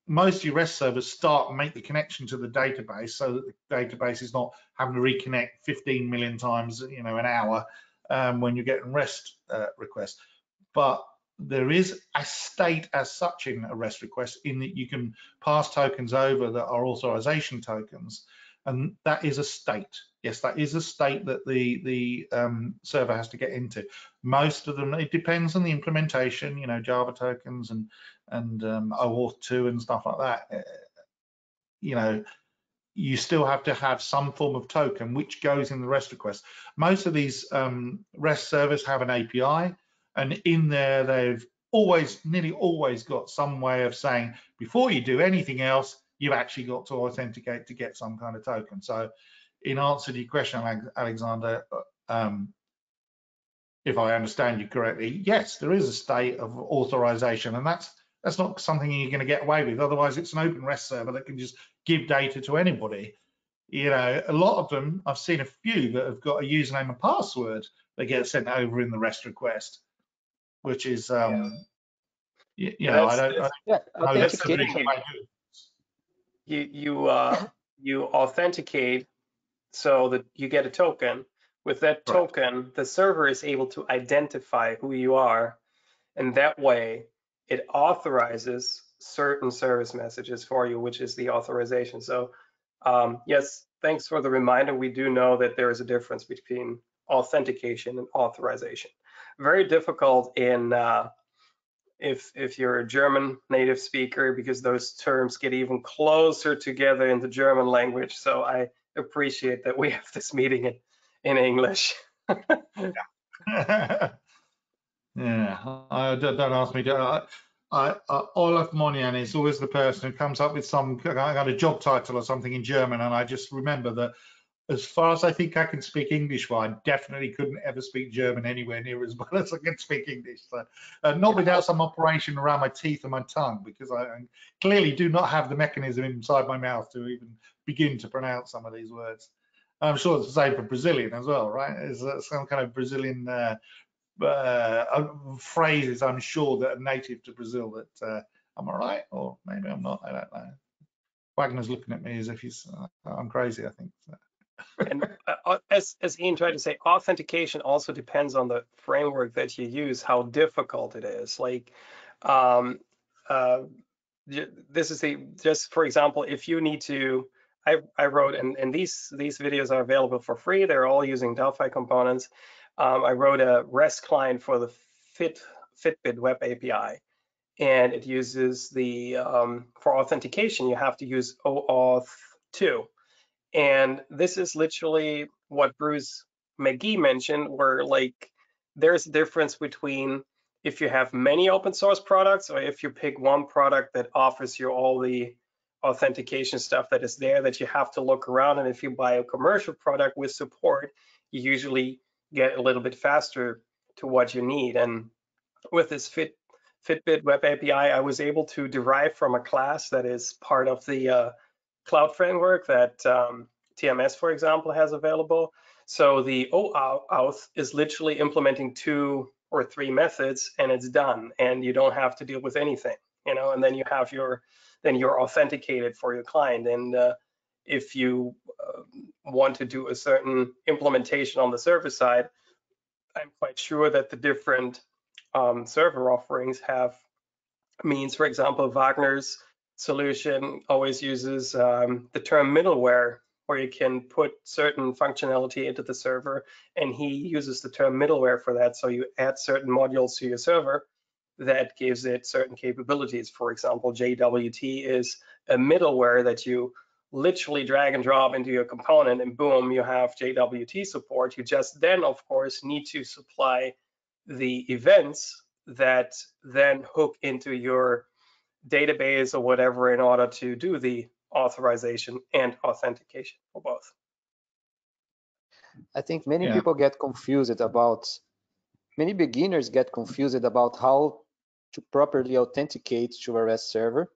most REST servers start and make the connection to the database so that the database is not having to reconnect 15 million times, you know, an hour um, when you're getting REST uh, requests. But there is a state as such in a REST request in that you can pass tokens over that are authorization tokens, and that is a state. Yes, that is a state that the the um, server has to get into. Most of them, it depends on the implementation. You know, Java tokens and and um, OAuth 2 and stuff like that. Uh, you know, you still have to have some form of token which goes in the REST request. Most of these um, REST servers have an API and in there, they've always, nearly always got some way of saying, before you do anything else, you've actually got to authenticate to get some kind of token. So in answer to your question, Alexander, uh, um, if I understand you correctly, yes, there is a state of authorization, and that's that's not something you're going to get away with. Otherwise, it's an open REST server that can just give data to anybody. You know, a lot of them, I've seen a few that have got a username and password that get sent over in the REST request which is um you, you know, I don't, I Yeah, don't know that's that's the authenticating. I do. You you uh you authenticate so that you get a token. With that Right. token, the server is able to identify who you are, and that way it authorizes certain service messages for you, which is the authorization. So um, yes, thanks for the reminder. We do know that there is a difference between authentication and authorization. Very difficult in uh, if if you're a German native speaker because those terms get even closer together in the German language. So I appreciate that we have this meeting in, in English. yeah, I, don't, ask me. I, I, I, Olaf Monien is always the person who comes up with some kind of job title or something in German, and I just remember that as far as I think I can speak English, well, I definitely couldn't ever speak German anywhere near as well as I can speak English. So, uh, not without some operation around my teeth and my tongue, because I, clearly do not have the mechanism inside my mouth to even begin to pronounce some of these words. I'm sure it's the same for Brazilian as well, right? Is some kind of Brazilian uh, uh, phrases I'm sure that are native to Brazil that uh, am all right, or maybe I'm not. I don't know. Wagner's looking at me as if he's uh, I'm crazy. I think. So. And uh, as as Ian tried to say, authentication also depends on the framework that you use, how difficult it is. Like, um, uh, this is the just for example, if you need to, I I wrote and and these these videos are available for free. They're all using Delphi components. Um, I wrote a REST client for the Fit Fitbit Web API, and it uses the um, for authentication. You have to use OAuth 2 and this is literally what Bruce McGee mentioned, where like there's a difference between if you have many open source products or if you pick one product that offers you all the authentication stuff that is there that you have to look around. And if you buy a commercial product with support, you usually get a little bit faster to what you need. And with this Fit, Fitbit Web API, I was able to derive from a class that is part of the uh, cloud framework that um, TMS, for example, has available. So the OAuth is literally implementing two or three methods and it's done and you don't have to deal with anything you know and then you have your then you're authenticated for your client and uh, if you uh, want to do a certain implementation on the server side i'm quite sure that the different um, server offerings have means for example wagner's solution always uses um, the term middleware where you can put certain functionality into the server and he uses the term middleware for that. So you add certain modules to your server that gives it certain capabilities. For example, JWT is a middleware that you literally drag and drop into your component and boom, you have JWT support. You just then, of course, need to supply the events that then hook into your database or whatever in order to do the authorization and authentication for both. I think many Yeah. people get confused about, many beginners get confused about how to properly authenticate to a REST server,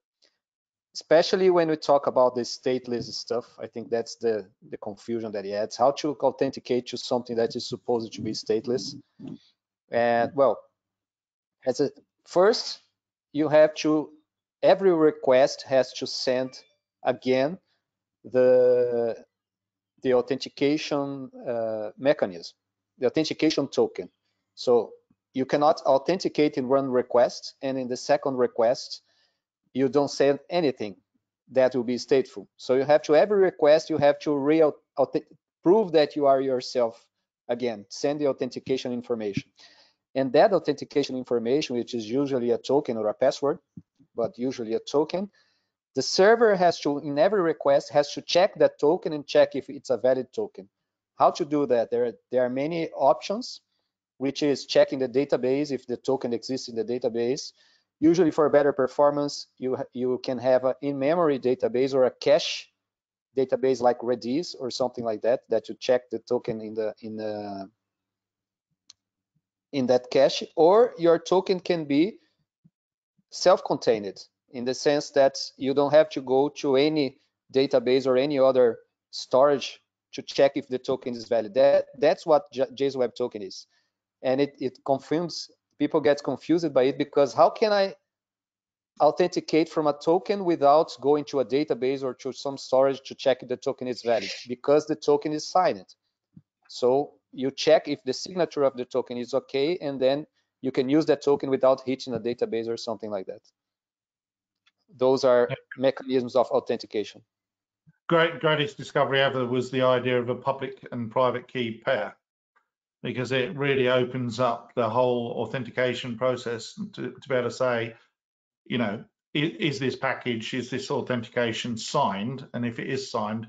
especially when we talk about the stateless stuff. I think that's the, the confusion that he adds, how to authenticate to something that is supposed to be stateless. And well, as a first, you have to, every request has to send again the the authentication uh, mechanism, the authentication token. So you cannot authenticate in one request, and in the second request, you don't send anything that will be stateful. So you have to every request you have to re prove that you are yourself again, send the authentication information. And that authentication information, which is usually a token or a password, but usually a token, the server has to, in every request, has to check that token and check if it's a valid token. How to do that? There, there are many options, which is checking the database if the token exists in the database. Usually for better performance, you, you can have an in-memory database or a cache database like Redis or something like that, that you check the token in the in the in that cache, or your token can be self-contained in the sense that you don't have to go to any database or any other storage to check if the token is valid. That, that's what JSON Web Token is. And it, it confirms, people get confused by it because how can I authenticate from a token without going to a database or to some storage to check if the token is valid? Because the token is signed. So you check if the signature of the token is okay, and then you can use that token without hitting a database or something like that those are mechanisms of authentication. Great, greatest discovery ever was the idea of a public and private key pair, because it really opens up the whole authentication process to, to be able to say, you know, is, is this package, is this authentication signed? And if it is signed,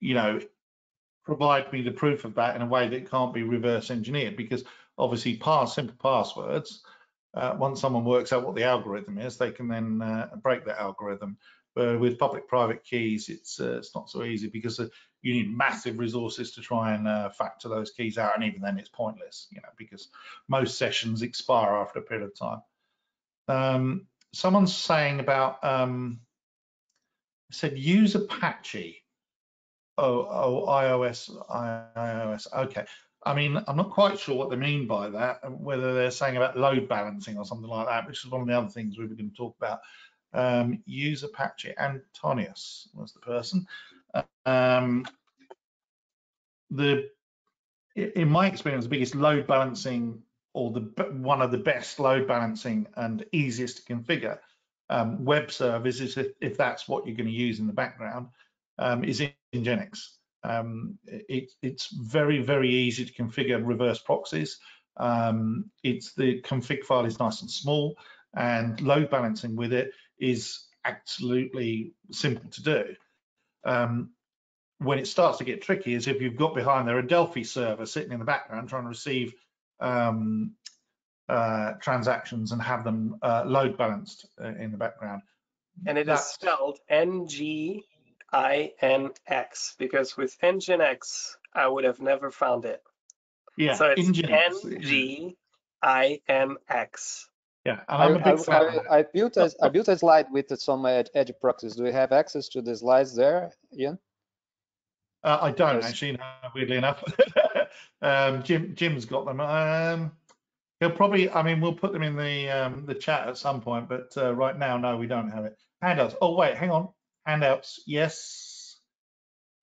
you know, provide me the proof of that in a way that can't be reverse engineered, because obviously pass simple passwords uh, once someone works out what the algorithm is, they can then uh, break that algorithm. But with public-private keys, it's uh, it's not so easy because uh, you need massive resources to try and uh, factor those keys out, and even then, it's pointless, you know, because most sessions expire after a period of time. Um, someone's saying about um, said use Apache. Oh, oh, iOS, iOS. Okay. I mean, I'm not quite sure what they mean by that, whether they're saying about load balancing or something like that, which is one of the other things we were going to talk about. Um, use Apache. Antonius was the person. Um, the in my experience, the biggest load balancing or the one of the best load balancing and easiest to configure um, web services, if, if, that's what you're going to use in the background, um, is in Nginx. Um, it, it's very, very easy to configure reverse proxies. Um, it's the config file is nice and small and load balancing with it is absolutely simple to do. Um, when it starts to get tricky is if you've got behind there a Delphi server sitting in the background trying to receive um, uh, transactions and have them uh, load balanced uh, in the background. And it That's... is spelled NG INX because with Nginx, I would have never found it. Yeah, so it's Nginx. Yeah, I, I, I, built a, I built a slide with some edge, edge proxies. Do we have access to the slides there, Ian? Uh, I don't yes. actually, no, weirdly enough. um, Jim, Jim's got them. Um, He'll probably, I mean, we'll put them in the um, the chat at some point, but uh, right now, no, we don't have it. Handouts. Oh, wait, hang on. Handouts. Yes.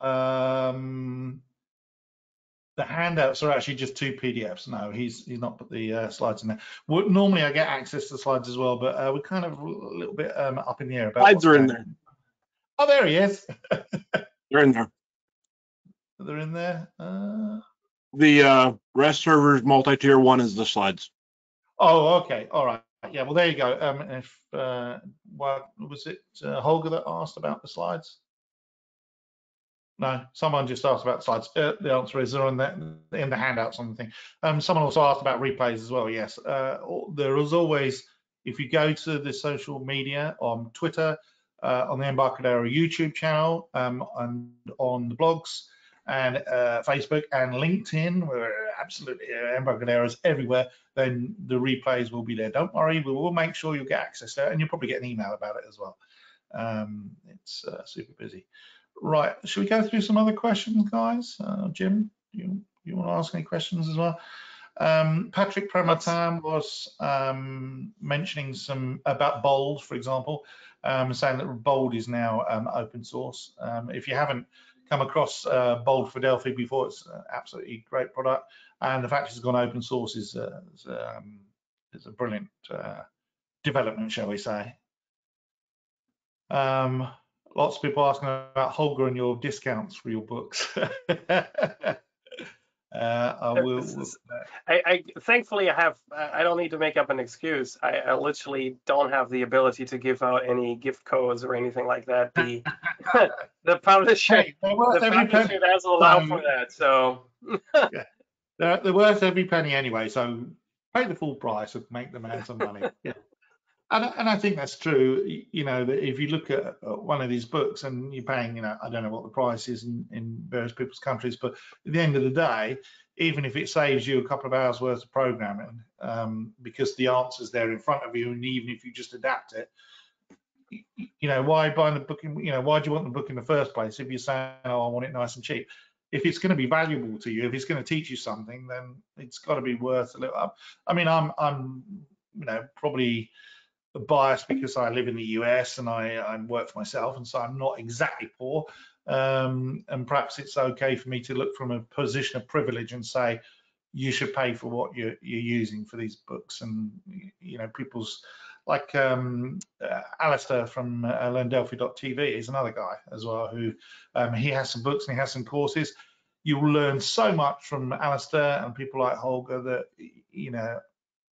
Um, the handouts are actually just two PDFs. No, he's he's not put the uh, slides in there. Well, normally, I get access to the slides as well, but uh, we're kind of a little bit um, up in the air about. Slides are in there. Oh, there he is. They're in there. They're in there. Uh, The uh, REST servers multi-tier one is the slides. Oh, okay. All right. Yeah. Well, there you go. Um, if uh, what was it, uh, Holger that asked about the slides? No, someone just asked about slides. Uh, the answer is they're in the in the handouts on the thing. Um, someone also asked about replays as well. Yes. Uh, there is always, if you go to the social media on Twitter, uh, on the Embarcadero YouTube channel, um, and on the blogs and uh, Facebook and LinkedIn, we're absolutely uh, Embarcadero's everywhere then the replays will be there. Don't worry, we will make sure you'll get access to it, and you'll probably get an email about it as well. Um, it's uh, super busy. Right, should we go through some other questions, guys? Uh, Jim, you you want to ask any questions as well? Um, Patrick Prematan was um, mentioning some about Bold, for example, um, saying that Bold is now um, open source. Um, if you haven't come across uh, Bold for Delphi before, it's an absolutely great product and the fact it's gone open source is, uh, is, um, is a brilliant uh, development, shall we say. Um, lots of people asking about Holger and your discounts for your books. uh, I will. Is- I, I thankfully I have I don't need to make up an excuse. I, I literally don't have the ability to give out any gift codes or anything like that. The the publisher Hey, the publisher doesn't allow Um, for that. So They're, they're worth every penny anyway, so pay the full price and make the man some money. Yeah. And, I- and I think that's true. You know, that if you look at one of these books and you're paying, you know, I don't know what the price is in, in various people's countries, but at the end of the day, even if it saves you a couple of hours worth of programming, um, because the answer's there in front of you, and even if you just adapt it, you know, why buy the book? In, you know, why do you want the book in the first place if you're saying, oh, I want it nice and cheap? If it's going to be valuable to you, if it's going to teach you something, then it's got to be worth a little. I mean, I'm, I'm, you know, probably biased because I live in the US and I, I work for myself, and so I'm not exactly poor. Um, and perhaps it's okay for me to look from a position of privilege and say, you should pay for what you're, you're using for these books. And you know, people's like um, uh, Alister from uh, LearnDelphi.tv is another guy as well who um, he has some books and he has some courses. You will learn so much from Alister and people like Holger that you know.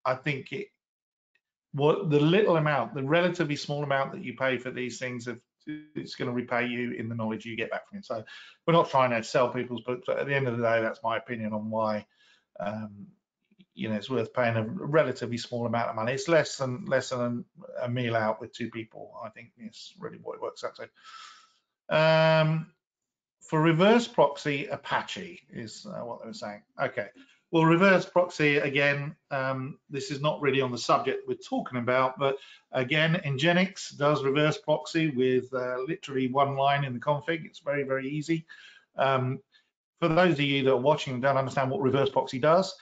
I think it what the little amount, the relatively small amount that you pay for these things, it's going to repay you in the knowledge you get back from it. So we're not trying to sell people's books, but at the end of the day, that's my opinion on why um, you know it's worth paying a relatively small amount of money. It's less than less than a, meal out with two people. I think is really what it works out to. Um, for reverse proxy, Apache is uh, what they were saying. Okay. Well, reverse proxy again. Um, this is not really on the subject we're talking about, but again, Nginx does reverse proxy with uh, literally one line in the config. It's very very easy. Um, for those of you that are watching and don't understand what reverse proxy does,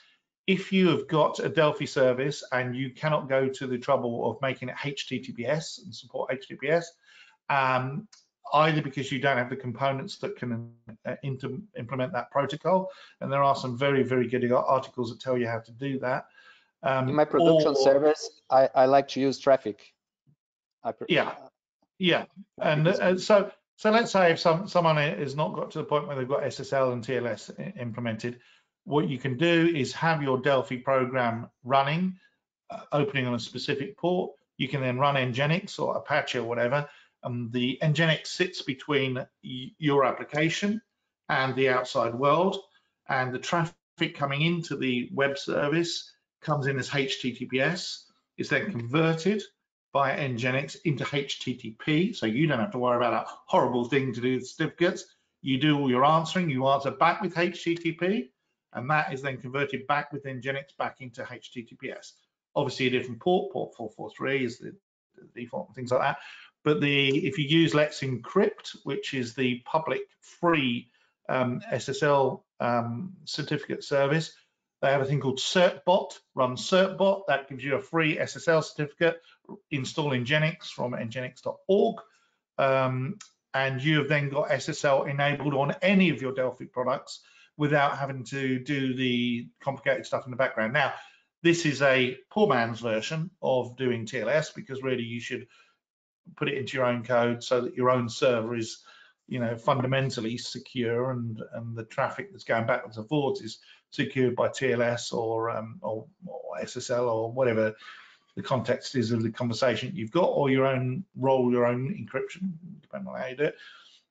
if you have got a Delphi service and you cannot go to the trouble of making it HTTPS and support HTTPS, um, either because you don't have the components that can uh, implement that protocol, and there are some very, very good articles that tell you how to do that. Um, In my production or- service, I, I like to use Traefik. Yeah. Yeah, and uh, so so let's say if some someone has not got to the point where they've got SSL and TLS implemented, what you can do is have your Delphi program running, uh, opening on a specific port. You can then run Nginx or Apache or whatever, and the Nginx sits between your application and the outside world, and the traffic coming into the web service comes in as HTTPS. It's then converted by Nginx into HTTP, so you don't have to worry about that horrible thing to do with certificates. You do all your answering, you answer back with HTTP, and that is then converted back within Nginx back into HTTPS. Obviously, a different port, port 443 is the, the default and things like that. But the if you use Let's Encrypt, which is the public free um, SSL um, certificate service, They have a thing called CertBot, run CertBot. That gives you a free SSL certificate. Install Nginx from nginx.org. Um, and you have then got SSL enabled on any of your Delphi products without having to do the complicated stuff in the background. Now, this is a poor man's version of doing TLS because really you should put it into your own code so that your own server is, you know, fundamentally secure and and the traffic that's going backwards and forwards is secured by TLS or um, or, or SSL or whatever the context is of the conversation you've got, or your own role, your own encryption, depending on how you do it.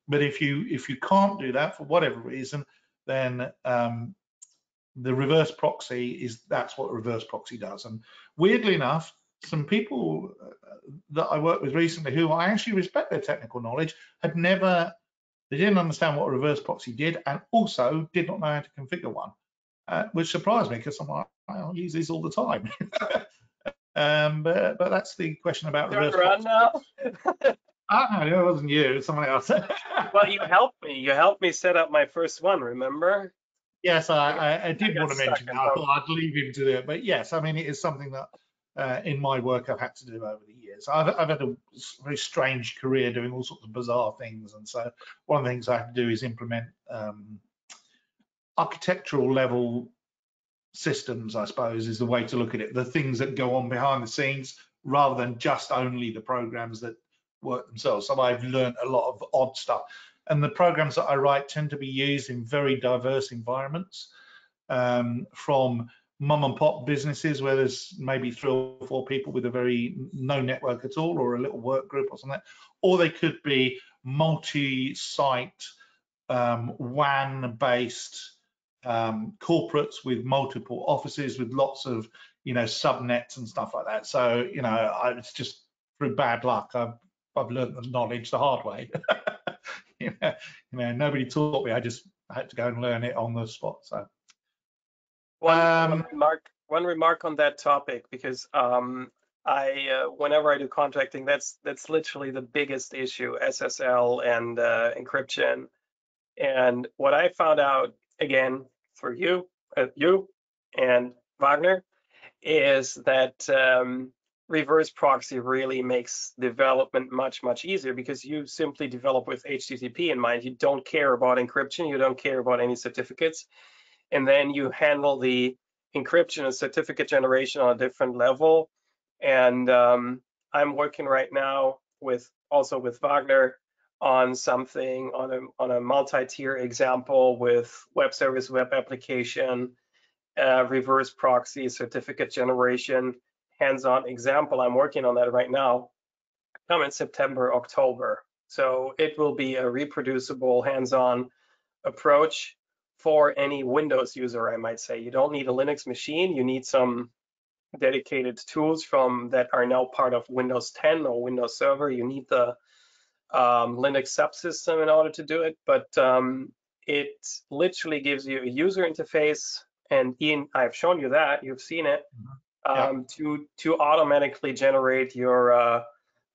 But if you if you can't do that for whatever reason, then um, the reverse proxy is that's what reverse proxy does. And weirdly enough, some people uh, that I worked with recently who I actually respect their technical knowledge had never, they didn't understand what a reverse proxy did and also did not know how to configure one, uh, which surprised me because I'm like, I use these all the time. um, but, but that's the question about reverse proxy. Ah, it wasn't you, it was someone else. well, you helped me. You helped me set up my first one. Remember? Yes, I, I, I did got want to mention that. I thought I'd leave him to do it, but yes, I mean it is something that uh, in my work I've had to do over the years. I've, I've had a very strange career doing all sorts of bizarre things, and so one of the things I have to do is implement um, architectural level systems. I suppose is the way to look at it. The things that go on behind the scenes, rather than just only the programs that work themselves. So I've learned a lot of odd stuff and the programs that I write tend to be used in very diverse environments, um, from mum and pop businesses where there's maybe three or four people with a very no network at all, or a little work group or something, or they could be multi-site um, WAN-based um, corporates with multiple offices with lots of you know subnets and stuff like that. So you know, I, it's just through bad luck I've I've learned the knowledge the hard way. you know, you know, nobody taught me. I just had to go and learn it on the spot. So One, Um, one remark, one remark on that topic, because um, I, uh, whenever I do contracting, that's that's literally the biggest issue: SSL and uh, encryption. And what I found out again through you, uh, you and Wagner, is that um, reverse proxy really makes development much much easier because you simply develop with HTTP in mind. You don't care about encryption. You don't care about any certificates and then you handle the encryption and certificate generation on a different level. And um, I'm working right now with also with Wagner on something on a on a multi-tier example with web service, web application, uh, reverse proxy, certificate generation, hands-on example. I'm working on that right now. Come in September, October. So it will be a reproducible, hands-on approach for any Windows user, I might say. You don't need a Linux machine. You need some dedicated tools from that are now part of Windows 10 or Windows Server. You need the um, Linux subsystem in order to do it, but um, it literally gives you a user interface. And Ian, I've shown you that. You've seen it Yeah. Um, to to automatically generate your uh,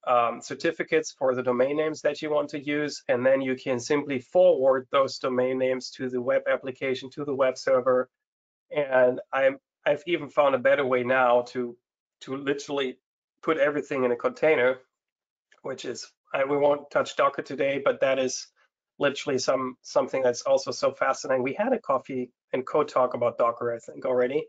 um, certificates for the domain names that you want to use, and then you can simply forward those domain names to the web application, to the web server. And I'm I've even found a better way now to to literally put everything in a container, which is I, we won't touch Docker today, but that is literally some something that's also so fascinating. We had a coffee and code talk about Docker, I think, already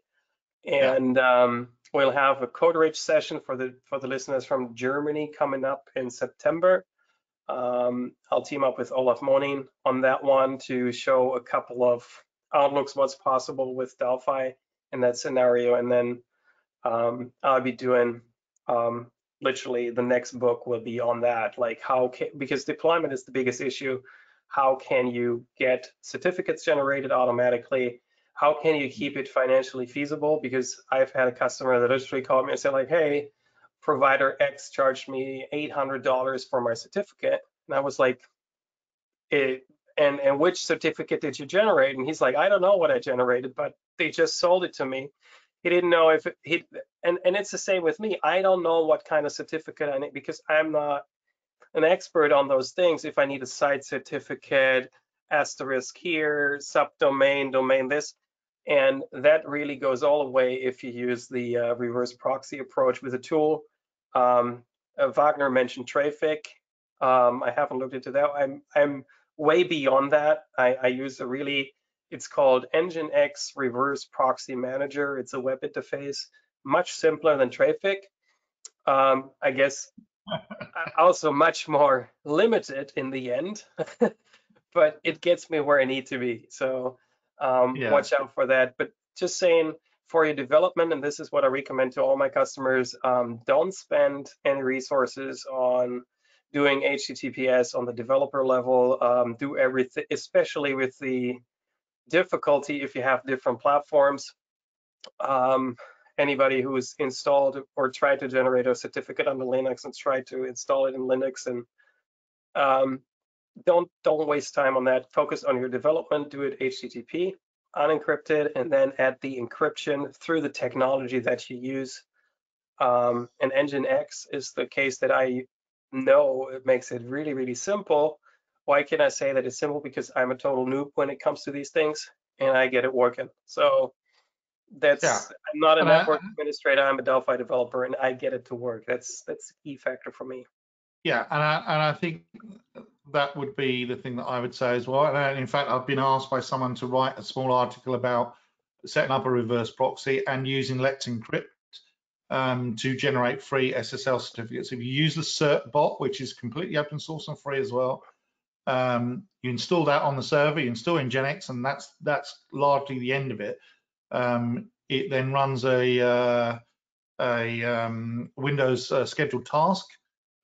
Yeah. and um, we'll have a CodeRage session for the for the listeners from Germany coming up in September. Um, I'll team up with Olaf Monien on that one to show a couple of outlooks what's possible with Delphi in that scenario, and then um, I'll be doing um, literally the next book will be on that, like how can because deployment is the biggest issue. How can you get certificates generated automatically? How can you keep it financially feasible? Because I've had a customer that literally called me and said like, hey, provider X charged me $800 for my certificate. And I was like, it, and, and which certificate did you generate? And he's like, I don't know what I generated, but they just sold it to me. He didn't know if it, he, and, and it's the same with me. I don't know what kind of certificate I need because I'm not an expert on those things. If I need a site certificate, asterisk here, subdomain, domain this, And that really goes all the way if you use the uh, reverse proxy approach with a tool. Um, uh, Wagner mentioned Traefik. Um, I haven't looked into that. I'm I'm way beyond that. I, I use a really it's called Nginx Reverse Proxy Manager. It's a web interface, much simpler than Traefik. Um, I guess also much more limited in the end, but it gets me where I need to be. So um, Yeah. watch out for that. But just saying for your development, and this is what I recommend to all my customers, um, don't spend any resources on doing HTTPS on the developer level. Um, do everything, especially with the difficulty if you have different platforms. Um, anybody who's installed or tried to generate a certificate under Linux and tried to install it in Linux and um, don't don't waste time on that. Focus on your development. Do it HTTP, unencrypted, and then add the encryption through the technology that you use. Um, and Nginx is the case that I know it makes it really really simple. Why can I say that it's simple? Because I'm a total noob when it comes to these things, and I get it working. So that's Yeah. I'm not a And I- network administrator. I'm a Delphi developer, and I get it to work. That's that's the key factor for me. Yeah, and I, and I think that would be the thing that I would say as well. And uh, in fact, I've been asked by someone to write a small article about setting up a reverse proxy and using Let's Encrypt um, to generate free SSL certificates. If you use the Certbot, which is completely open source and free as well, um, you install that on the server, you install in Nginx, and that's that's largely the end of it. Um, it then runs a uh, a um, Windows uh, scheduled task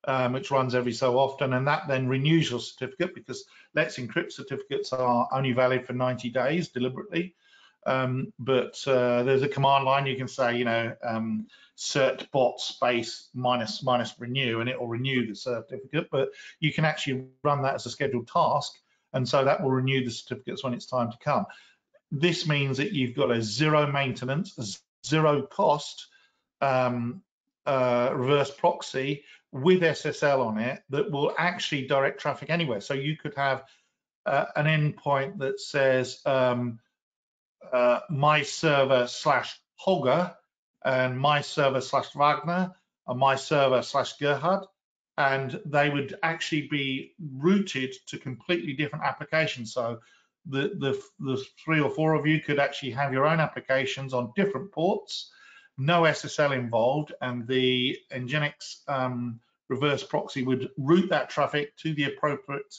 um, which runs every so often, and that then renews your certificate because Let's Encrypt certificates are only valid for 90 days deliberately. Um, but uh, there's a command line you can say, you know, um, certbot space minus minus renew, and it will renew the certificate. But you can actually run that as a scheduled task, and so that will renew the certificates when it's time to come. This means that you've got a zero maintenance, zero cost um, uh, reverse proxy with SSL on it that will actually direct traffic anywhere. So you could have uh, an endpoint that says um, uh, my server slash Holger and my server slash Wagner and my server slash Gerhard, and they would actually be routed to completely different applications. So the, the, the three or four of you could actually have your own applications on different ports, no SSL involved, and the Nginx um, reverse proxy would route that traffic to the appropriate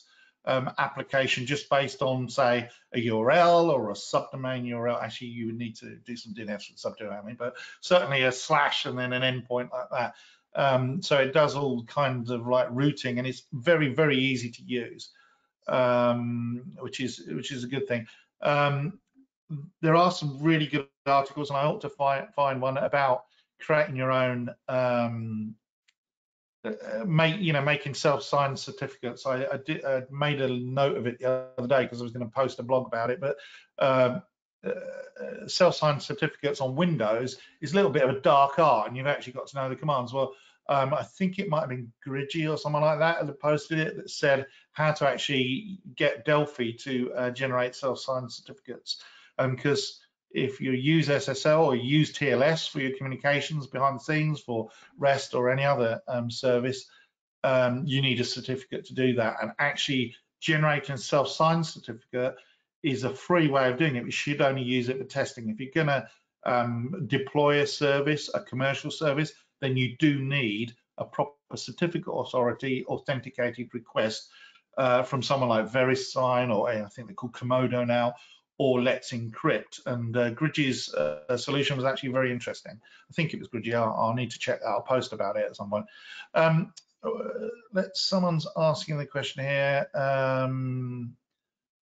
um, application just based on, say, a URL or a subdomain URL. Actually, you would need to do some DNS with subdomain, but certainly a slash and then an endpoint like that. Um, so it does all kinds of like routing, and it's very, very easy to use, um, which is which is a good thing. Um, there are some really good articles, and I ought to find find one about creating your own um, uh, make you know making self-signed certificates. I, I did I made a note of it the other day because I was going to post a blog about it. But um, uh, self-signed certificates on Windows is a little bit of a dark art, and you've actually got to know the commands. Well, um, I think it might have been Grijjy or someone like that that posted it that said how to actually get Delphi to uh, generate self-signed certificates. Because if you use SSL or use TLS for your communications behind the scenes for REST or any other um, service, um, you need a certificate to do that. And actually generating a self-signed certificate is a free way of doing it. We should only use it for testing. If you're going to um, deploy a service, a commercial service, then you do need a proper certificate authority authenticated request uh, from someone like VeriSign or I think they're called Comodo now, or Let's Encrypt. And uh, Grijjy's uh, solution was actually very interesting. I think it was Grijjy. I'll, I'll need to check that. I'll post about it at some point. Um, let's. Someone's asking the question here. Um,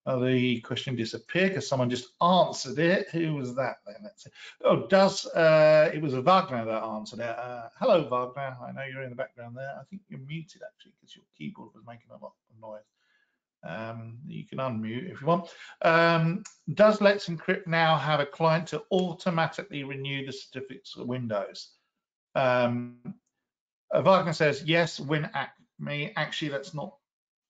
the question disappeared because someone just answered it. Who was that then? Let's see. Oh, does uh, it was a Wagner that answered it. Uh, hello, Wagner. I know you're in the background there. I think you're muted actually because your keyboard was making a lot of noise. Um, you can unmute if you want. Um, does Let's Encrypt now have a client to automatically renew the certificates for Windows? Um, Wagner says yes. WinAcme. Actually, that's not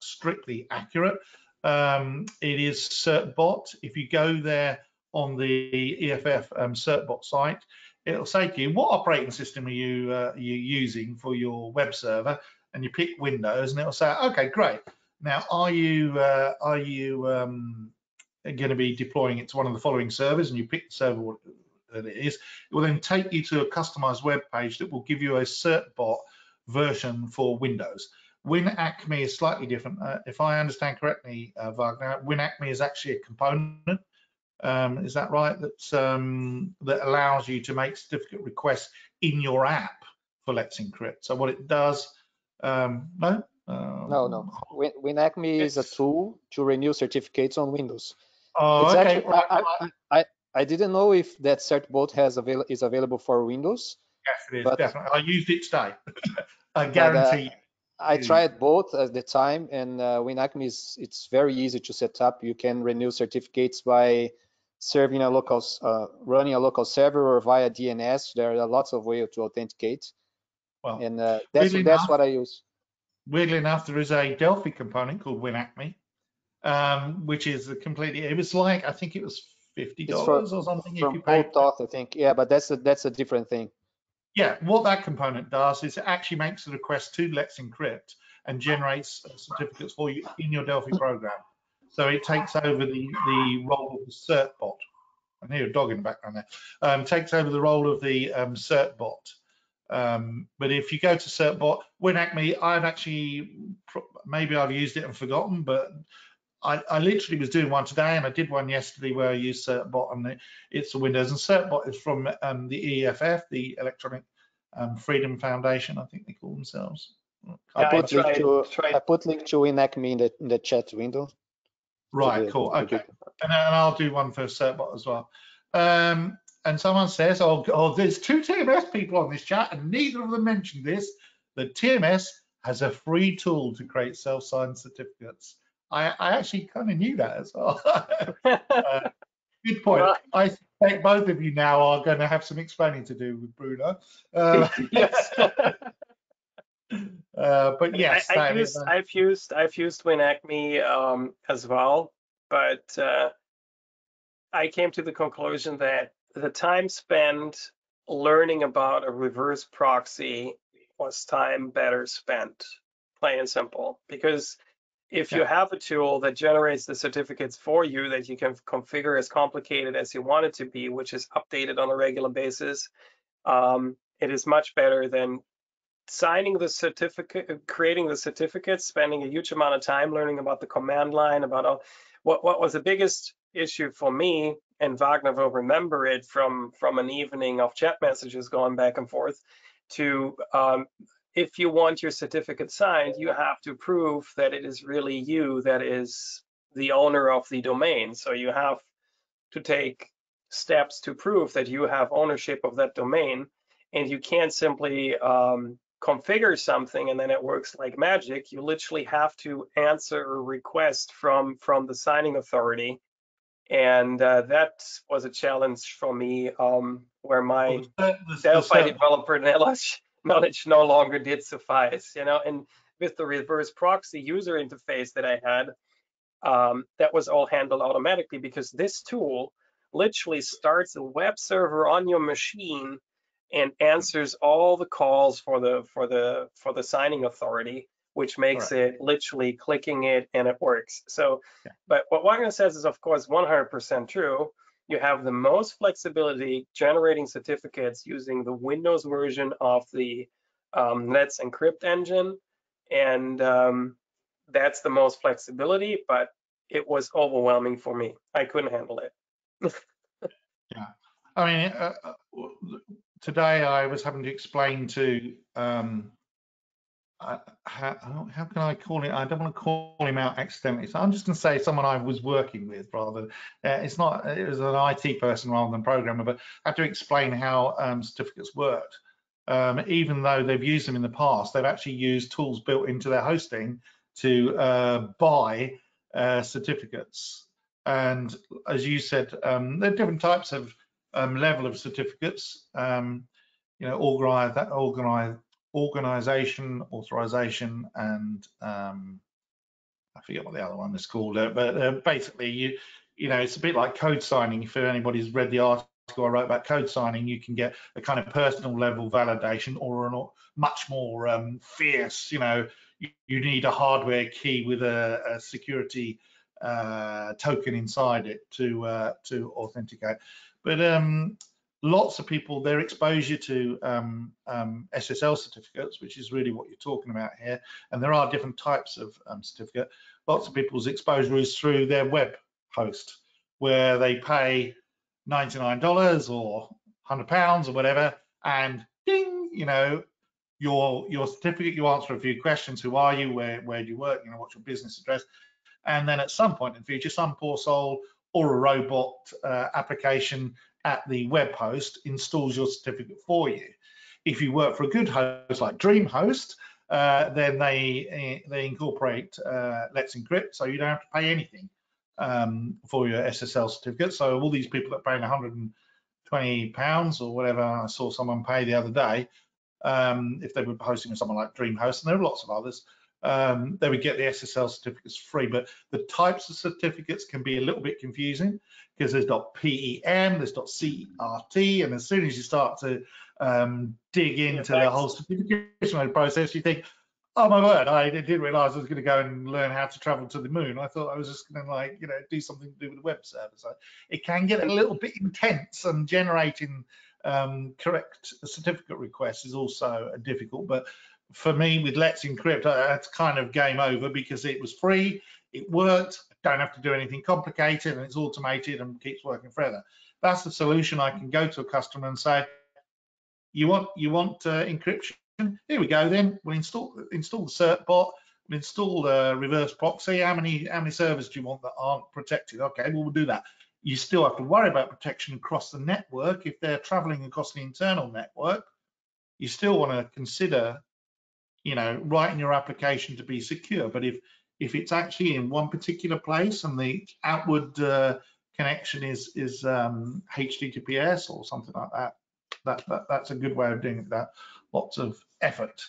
strictly accurate. Um, it is CertBot. If you go there on the EFF um, certbot site, it'll say to you, what operating system are you, uh, you using for your web server? And you pick Windows and it'll say, okay, great. Now, are you, uh, are you um, going to be deploying it to one of the following servers? And you pick the server that it is. It will then take you to a customized web page that will give you a certbot version for Windows. WinAcme is slightly different. Uh, if I understand correctly, uh, Wagner, WinAcme is actually a component. Um, is that right? That's um, that allows you to make certificate requests in your app for Let's Encrypt. So what it does, um, no, um, no, no. Win WinAcme is a tool to renew certificates on Windows. Oh, it's okay. Actually, I, I, I, I, didn't know if that certbot has avail is available for Windows. Yes, it is, but, definitely. I used it today. I guarantee but, uh, I tried both at the time, and uh, WinAcme is it's very easy to set up. You can renew certificates by serving a local, uh, running a local server or via DNS. There are lots of ways to authenticate. Well, and uh, that's that's enough, what I use. Weirdly enough, there is a Delphi component called WinAcme, um, which is a completely. It was like I think it was fifty dollars or something. From Auth, I think. Yeah, but that's a that's a different thing. Yeah, what that component does is it actually makes the request to Let's Encrypt and generates certificates for you in your Delphi program. So it takes over the, the role of the cert bot. I hear a dog in the background there. Um, takes over the role of the um, certbot. Um, but if you go to certbot, WinAcme, I've actually, maybe I've used it and forgotten, but I, I, literally was doing one today and I did one yesterday where I used certbot and it's a Windows and certbot is from um, the EFF, the Electronic um, Freedom Foundation, I think they call themselves. I put, I link to, I put link to WinAcme in the, in the chat window. Right, cool. Okay. And, and, I'll do one for Certbot as well. Um, and someone says, oh, oh, there's two TMS people on this chat, and neither of them mentioned this. That TMS has a free tool to create self-signed certificates. I, I actually kind of knew that as well. uh, good point. Well, I think both of you now are going to have some explaining to do with Bruno. Uh, yes. Uh, but yes, I, have used, I've used I've used WinAcme um, as well, but uh, I came to the conclusion that the time spent learning about a reverse proxy was time better spent, plain and simple. Because if yeah. you have a tool that generates the certificates for you that you can configure as complicated as you want it to be, which is updated on a regular basis, um, it is much better than signing the certificate, creating the certificates, spending a huge amount of time learning about the command line, about all, what, what was the biggest issue for me, and Wagner will remember it from, from an evening of chat messages going back and forth, to um, if you want your certificate signed, you have to prove that it is really you that is the owner of the domain. So you have to take steps to prove that you have ownership of that domain and you can't simply um, configure something and then it works like magic. You literally have to answer a request from from the signing authority, and uh, that was a challenge for me, um, where my well, Delphi developer knowledge knowledge no longer did suffice. You know, and with the reverse proxy user interface that I had, um, that was all handled automatically because this tool literally starts a web server on your machine and answers all the calls for the for the for the signing authority which makes right. it literally clicking it and it works. So yeah. but what wagner says is of course 100% true. You have the most flexibility generating certificates using the windows version of the um, let's encrypt engine. And um, that's the most flexibility but it was overwhelming for me. I couldn't handle it. Yeah. I mean uh, uh today I was having to explain to um, how, how, can I call it? I don't want to call him out accidentally. So I'm just going to say someone I was working with rather. Uh, it's not, it was an IT person rather than programmer, but I had to explain how um, certificates worked. Um, even though they've used them in the past, they've actually used tools built into their hosting to uh, buy uh, certificates. And as you said, um, there are different types of um, level of certificates, um, you know, organize that organize organization, authorization, and um, I forget what the other one is called, uh, but uh, basically you you know, it's a bit like code signing. If anybody's read the article I wrote about code signing, you can get a kind of personal level validation or a much more um, fierce, you know, you, you, need a hardware key with a, a security uh, token inside it to uh, to authenticate. But um, lots of people, their exposure to um, um, SSL certificates, which is really what you're talking about here, and there are different types of um, certificate. Lots of people's exposure is through their web host, where they pay $99 or 100 pounds or whatever, and ding, you know, your your certificate, you answer a few questions. Who are you? Where where do you work? You know, what's your business address? And then at some point in the future, some poor soul or a robot uh, application at the web host installs your certificate for you. If you work for a good host like DreamHost, uh, then they eh, they incorporate uh, Let's Encrypt, so you don't have to pay anything um, for your SSL certificate. So all these people that are paying 120 pounds or whatever, I saw someone pay the other day, um, if they were hosting with someone like DreamHost, and there are lots of others, um, they would get the SSL certificates free. But the types of certificates can be a little bit confusing because there's .PEM, there's .CRT, and as soon as you start to um, dig into the whole certification process, you think, oh my word, I didn't realize I was going to go and learn how to travel to the moon. I thought I was just going to like, you know, do something to do with the web server. So it can get a little bit intense and generating um, correct certificate requests is also difficult. But for me, with Let's Encrypt, that's kind of game over because it was free, it worked, don't have to do anything complicated, and it's automated and keeps working forever. That's the solution. I can go to a customer and say, you want you want uh, encryption? Here we go. Then we'll install install the certbot. We'll install the reverse proxy. How many how many servers do you want that aren't protected? Okay, well we'll do that you still have to worry about protection across the network. If they're traveling across the internal network, you still want to consider, you know, writing your application to be secure. But if if it's actually in one particular place and the outward uh, connection is is um, HTTPS or something like that, that, that that's a good way of doing it. That lots of effort.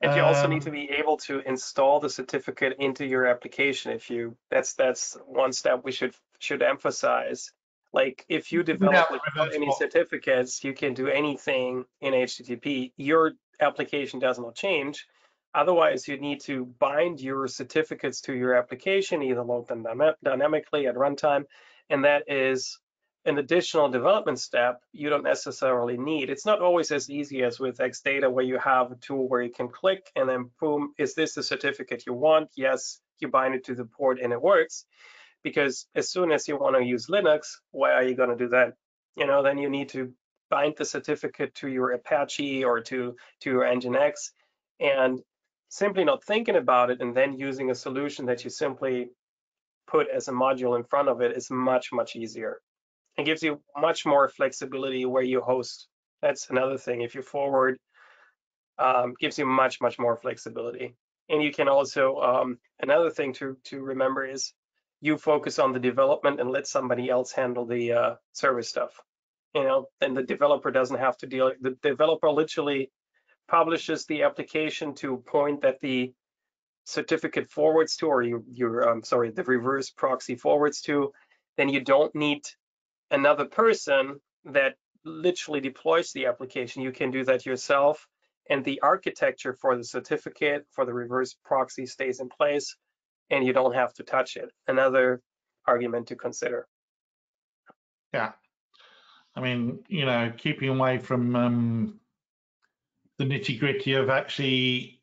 And you also need to um, be able to install the certificate into your application. If you that's that's one step we should should emphasize. Like if you develop without any certificates, you can do anything in HTTP. Your application does not change. Otherwise, you need to bind your certificates to your application, either load them dynamically at runtime, and that is an additional development step you don't necessarily need. It's not always as easy as with XData where you have a tool where you can click and then boom, is this the certificate you want? Yes, you bind it to the port and it works. Because as soon as you want to use Linux, why are you going to do that? You know, then you need to bind the certificate to your Apache or to, to your Nginx and simply not thinking about it and then using a solution that you simply put as a module in front of it is much, much easier. It gives you much more flexibility where you host. That's another thing. If you forward, um, gives you much, much more flexibility. And you can also, um, another thing to, to remember is you focus on the development and let somebody else handle the uh, service stuff. You know, and the developer doesn't have to deal, the developer literally publishes the application to a point that the certificate forwards to, or your, your um, sorry, the reverse proxy forwards to, then you don't need another person that literally deploys the application. You can do that yourself. And the architecture for the certificate for the reverse proxy stays in place and you don't have to touch it. Another argument to consider. Yeah. I mean, you know, keeping away from um, the nitty gritty of actually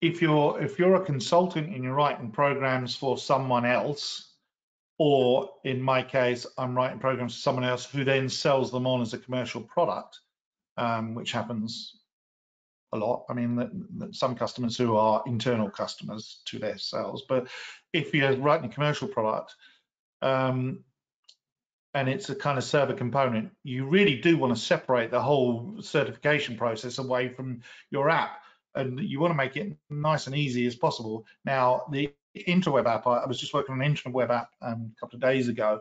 if you're if you're a consultant and you're writing programs for someone else or in my case, I'm writing programs for someone else who then sells them on as a commercial product, um, which happens a lot. I mean, some customers who are internal customers to their sales, but if you're writing a commercial product um, and it's a kind of server component, you really do want to separate the whole certification process away from your app and you want to make it nice and easy as possible. Now, the IntraWeb app. I, was just working on an IntraWeb app um, a couple of days ago,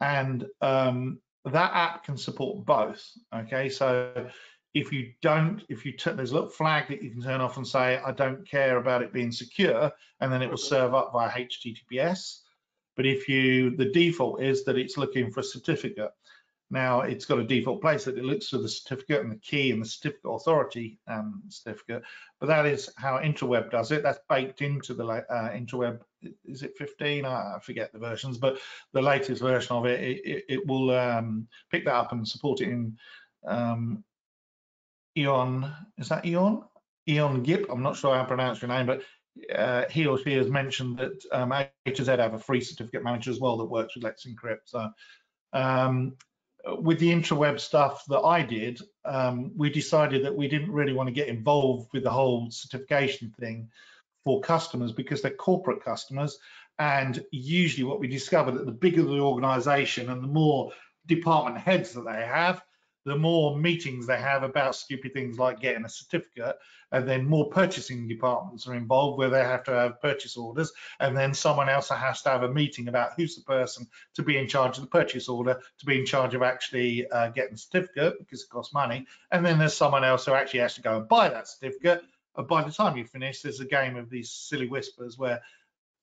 and um, that app can support both. Okay, so if you don't, if you turn, there's a little flag that you can turn off and say I don't care about it being secure, and then it will serve up via HTTPS. But if you, the default is that it's looking for a certificate. Now it's got a default place that it looks for the certificate and the key and the certificate authority um, certificate, but that is how IntraWeb does it. That's baked into the uh, IntraWeb. Is it 15? I forget the versions, but the latest version of it, it, it will um, pick that up and support it in um, Eon. Is that Eon? Eon Gip. I'm not sure how to pronounce your name, but uh, he or she has mentioned that um, A to Z have a free certificate manager as well that works with Let's Encrypt. So um, with the IntraWeb stuff that I did, um, we decided that we didn't really want to get involved with the whole certification thing for customers because they're corporate customers. And usually what we discovered that the bigger the organization and the more department heads that they have, the more meetings they have about stupid things like getting a certificate, and then more purchasing departments are involved where they have to have purchase orders, and then someone else has to have a meeting about who's the person to be in charge of the purchase order, to be in charge of actually uh, getting the certificate because it costs money, and then there's someone else who actually has to go and buy that certificate. And by the time you finish, there's a game of these silly whispers where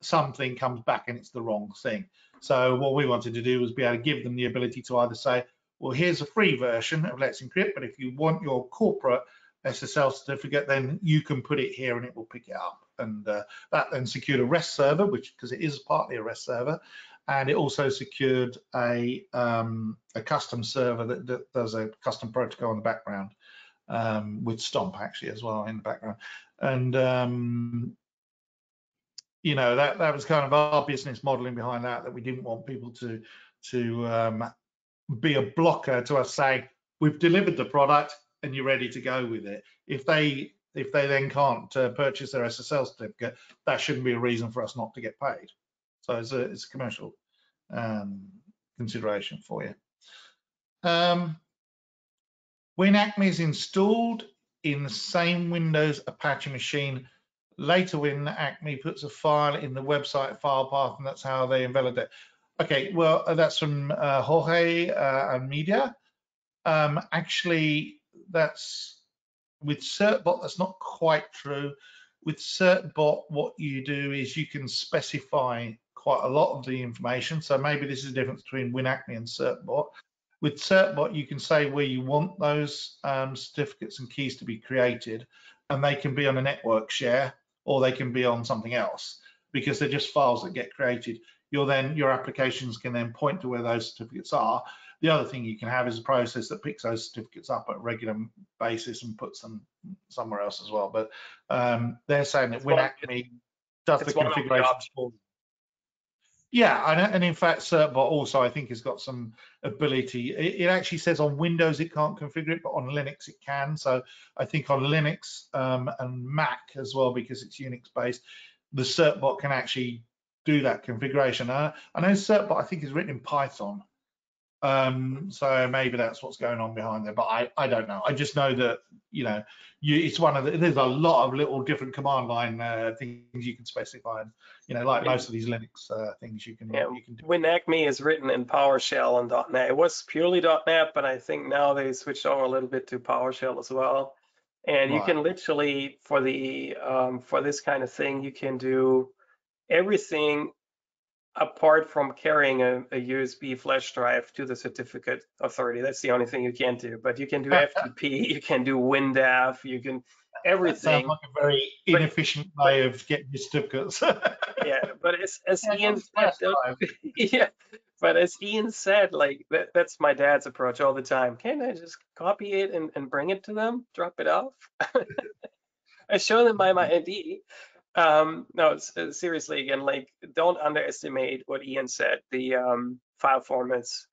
something comes back and it's the wrong thing. So what we wanted to do was be able to give them the ability to either say, well, here's a free version of Let's Encrypt, but if you want your corporate SSL certificate, then you can put it here and it will pick it up. And uh, that then secured a REST server, which because it is partly a REST server, and it also secured a um, a custom server that, that, does a custom protocol in the background um, with Stomp actually as well in the background. And um, you know that that was kind of our business modeling behind that that we didn't want people to to um, be a blocker to us saying we've delivered the product and you're ready to go with it. If they if they then can't uh, purchase their SSL certificate, that shouldn't be a reason for us not to get paid. So it's a it's a commercial um, consideration for you. Um, WinAcme is installed in the same Windows Apache machine, later WinAcme puts a file in the website file path, and that's how they invalidate. Okay, well, uh, that's from uh, Jorge uh, and Media. Um, actually, that's with Certbot, that's not quite true. With Certbot, what you do is you can specify quite a lot of the information. So maybe this is the difference between WinAcme and Certbot. With Certbot, you can say where you want those um, certificates and keys to be created, and they can be on a network share or they can be on something else because they're just files that get created you'll then your applications can then point to where those certificates are. The other thing you can have is a process that picks those certificates up at a regular basis and puts them somewhere else as well. But um, they're saying that WinAcme does the configuration for yeah, and, and, in fact, Certbot also I think has got some ability. It, it, actually says on Windows it can't configure it, but on Linux it can. So I think on Linux um, and Mac as well, because it's Unix based, the Certbot can actually do that configuration. I, I know Certbot I think is written in Python, um, so maybe that's what's going on behind there. But I, I don't know. I just know that you know you, it's one of the, there's a lot of little different command line uh, things you can specify. And, you know, like yeah. most of these Linux uh, things you can yeah. you can do. WinAcme is written in PowerShell and .NET. It was purely .NET, but I think now they switched over a little bit to PowerShell as well. And right. you can literally for the um, for this kind of thing, you can do everything apart from carrying a, a, USB flash drive to the certificate authority. That's the only thing you can't do. But you can do FTP, you can do WebDAV, you can everything. That sounds like a very inefficient but, way of getting your certificates. yeah, but as, as yeah, Ian said, yeah, but as Ian said, like that, that's my dad's approach all the time. Can't I just copy it and, and bring it to them, drop it off? I show them by my ID um, no, uh, seriously, again, like don't underestimate what Ian said, the um, file formats,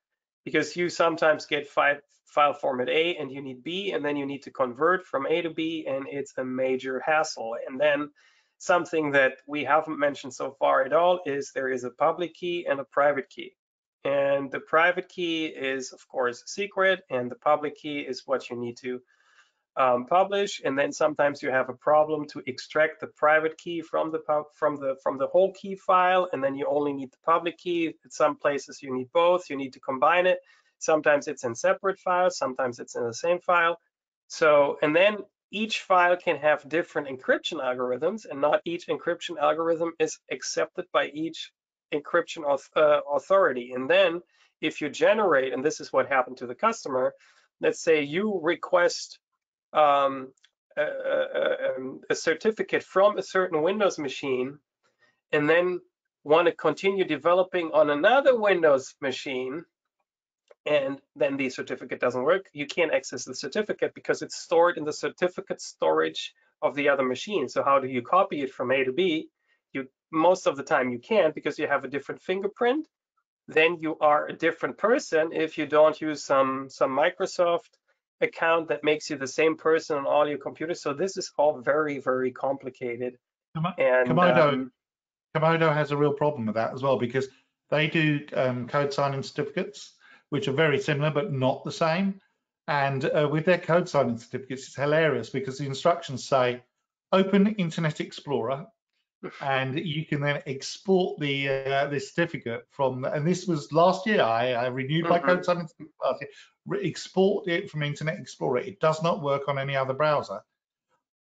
because you sometimes get file, file format A and you need B, and then you need to convert from A to B, and it's a major hassle. And then something that we haven't mentioned so far at all is there is a public key and a private key. And the private key is, of course, secret, and the public key is what you need to um, publish, and then sometimes you have a problem to extract the private key from the from the from the whole key file, and then you only need the public key. At some places you need both. You need to combine it. Sometimes it's in separate files. Sometimes it's in the same file. So, and then each file can have different encryption algorithms, and not each encryption algorithm is accepted by each encryption uh, authority. And then if you generate, and this is what happened to the customer, let's say you request um, a, a, um, a certificate from a certain Windows machine, and then want to continue developing on another Windows machine, and then the certificate doesn't work, you can't access the certificate because it's stored in the certificate storage of the other machine. So how do you copy it from A to B? You most of the time you can't because you have a different fingerprint. Then you are a different person if you don't use some some Microsoft account that makes you the same person on all your computers. So this is all very very complicated. And Comodo, um, Comodo has a real problem with that as well because they do um, code signing certificates, which are very similar but not the same. And uh, with their code signing certificates, it's hilarious because the instructions say open Internet Explorer, and you can then export the uh, the certificate from. And this was last year. I, I renewed my code signing last year. Export it from Internet Explorer. It does not work on any other browser.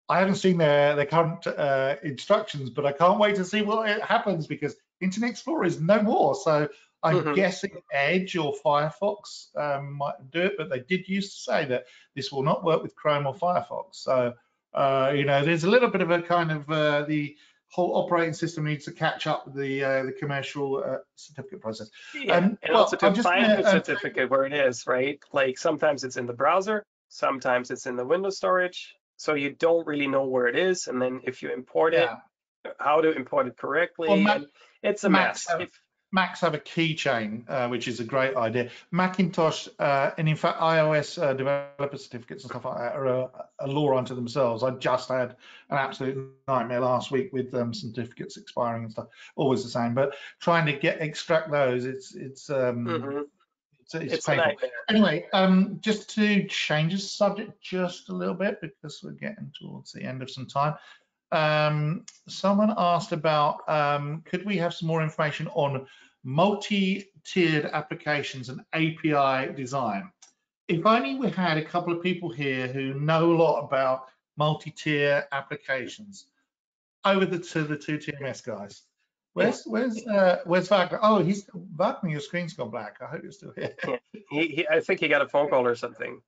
I haven't seen their their current uh, instructions, but I can't wait to see what happens because Internet Explorer is no more. So I'm Mhm. guessing Edge or Firefox um, might do it, but they did used to say that this will not work with Chrome or Firefox. So uh, you know, there's a little bit of a kind of uh, the whole operating system needs to catch up with the uh, the commercial uh, certificate process. Yeah, Um, and well, also to I'm find gonna, the um, certificate where it is, right? Like sometimes it's in the browser, sometimes it's in the Windows storage, so you don't really know where it is. And then if you import Yeah. it, how to import it correctly, Well, Ma- and it's a Max, mess. If, Macs have a keychain, uh, which is a great idea. Macintosh, uh, and in fact, iOS uh, developer certificates and stuff like that are a, a law unto themselves. I just had an absolute nightmare last week with um, certificates expiring and stuff. Always the same, but trying to get extract those, it's it's um, Mhm. it's, it's, it's painful. Anyway, um, just to change the subject just a little bit because we're getting towards the end of some time. Um, someone asked about um, could we have some more information on multi-tiered applications and API design? If only we had a couple of people here who know a lot about multi-tier applications. Over the, to the two TMS guys. Where's where's uh, where's Wagner? Oh, he's Wagner. Your screen's gone black. I hope you're still here. He, he, I think he got a phone call or something.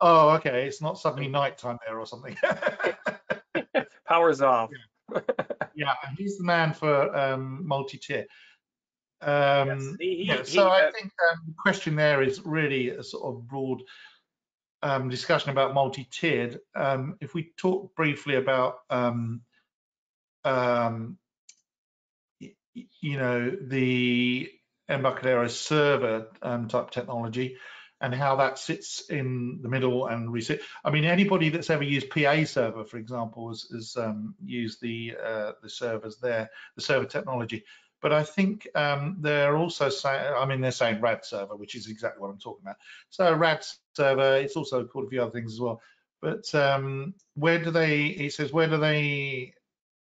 Oh, okay. It's not suddenly nighttime there or something. Powers off. yeah, he's the man for um, multi-tier. Um, Yes, he- he- yeah, he, so I uh, think um, the question there is really a sort of broad um, discussion about multi-tiered. Um, if we talk briefly about, um, um, you know, the Embarcadero server um, type technology and how that sits in the middle and reset. I mean, anybody that's ever used PA server, for example, has, has um, used the uh, the servers there, the server technology. But I think um, they're also saying, I mean, they're saying RAD server, which is exactly what I'm talking about. So RAD server, it's also called a few other things as well. But um, where do they, it says, where do they,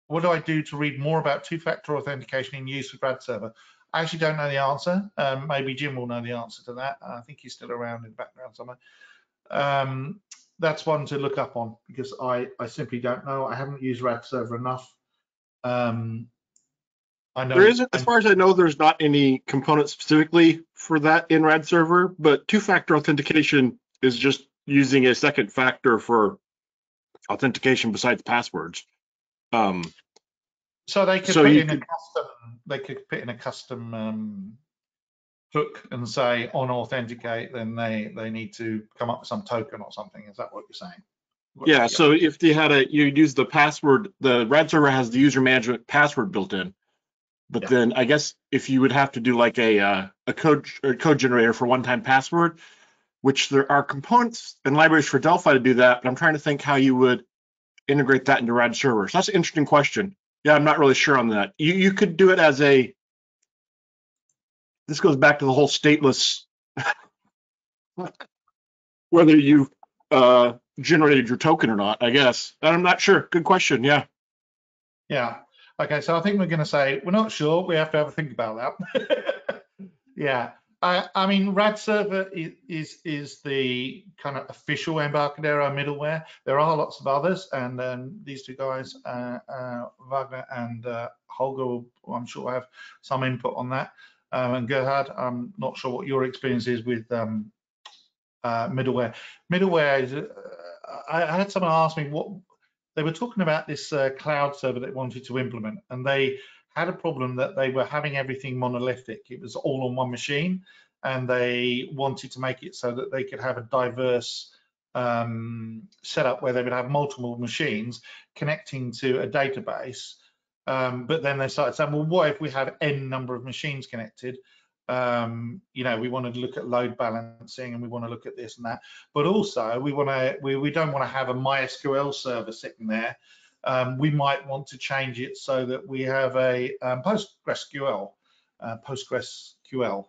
what do I do to read more about two-factor authentication in use with RAD server? I actually don't know the answer. Um, maybe Jim will know the answer to that. I think he's still around in the background somewhere. Um, that's one to look up on because I, I simply don't know. I haven't used RAD server enough. Um, I know There isn't, as far as I know, there's not any component specifically for that in RAD server, but two-factor authentication is just using a second factor for authentication besides passwords. Um, So they could So put in could- a custom. They could put in a custom um, hook and say on authenticate. Then they they need to come up with some token or something. Is that what you're saying? What- yeah, so if you had a, you use the password, the RAD server has the user management password built in. But Yeah. then I guess if you would have to do like a, uh, a code, or code generator for one-time password, which there are components and libraries for Delphi to do that, but I'm trying to think how you would integrate that into RAD server. So that's an interesting question. Yeah, I'm not really sure on that. You, you could do it as a, this goes back to the whole stateless, whether you uh, generated your token or not, I guess. I'm not sure. Good question. Yeah. Yeah. Okay. So I think we're going to say we're not sure. We have to have a think about that. yeah. I, I mean, RAD server is, is, is the kind of official Embarcadero middleware. There are lots of others, and um, these two guys, uh, uh, Wagner and uh, Holger, I'm sure have some input on that. Um, and Gerhard, I'm not sure what your experience is with um, uh, middleware. Middleware is, uh, I, I had someone ask me what they were talking about this uh, cloud server they wanted to implement, and they had a problem that they were having everything monolithic. It was all on one machine, and they wanted to make it so that they could have a diverse um, setup where they would have multiple machines connecting to a database. Um, but then they started saying, well, what if we have n number of machines connected? Um, you know, we want to look at load balancing and we want to look at this and that. But also, we want to we, we don't want to have a MySQL server sitting there um, we might want to change it so that we have a um, PostgreSQL, uh, PostgreSQL,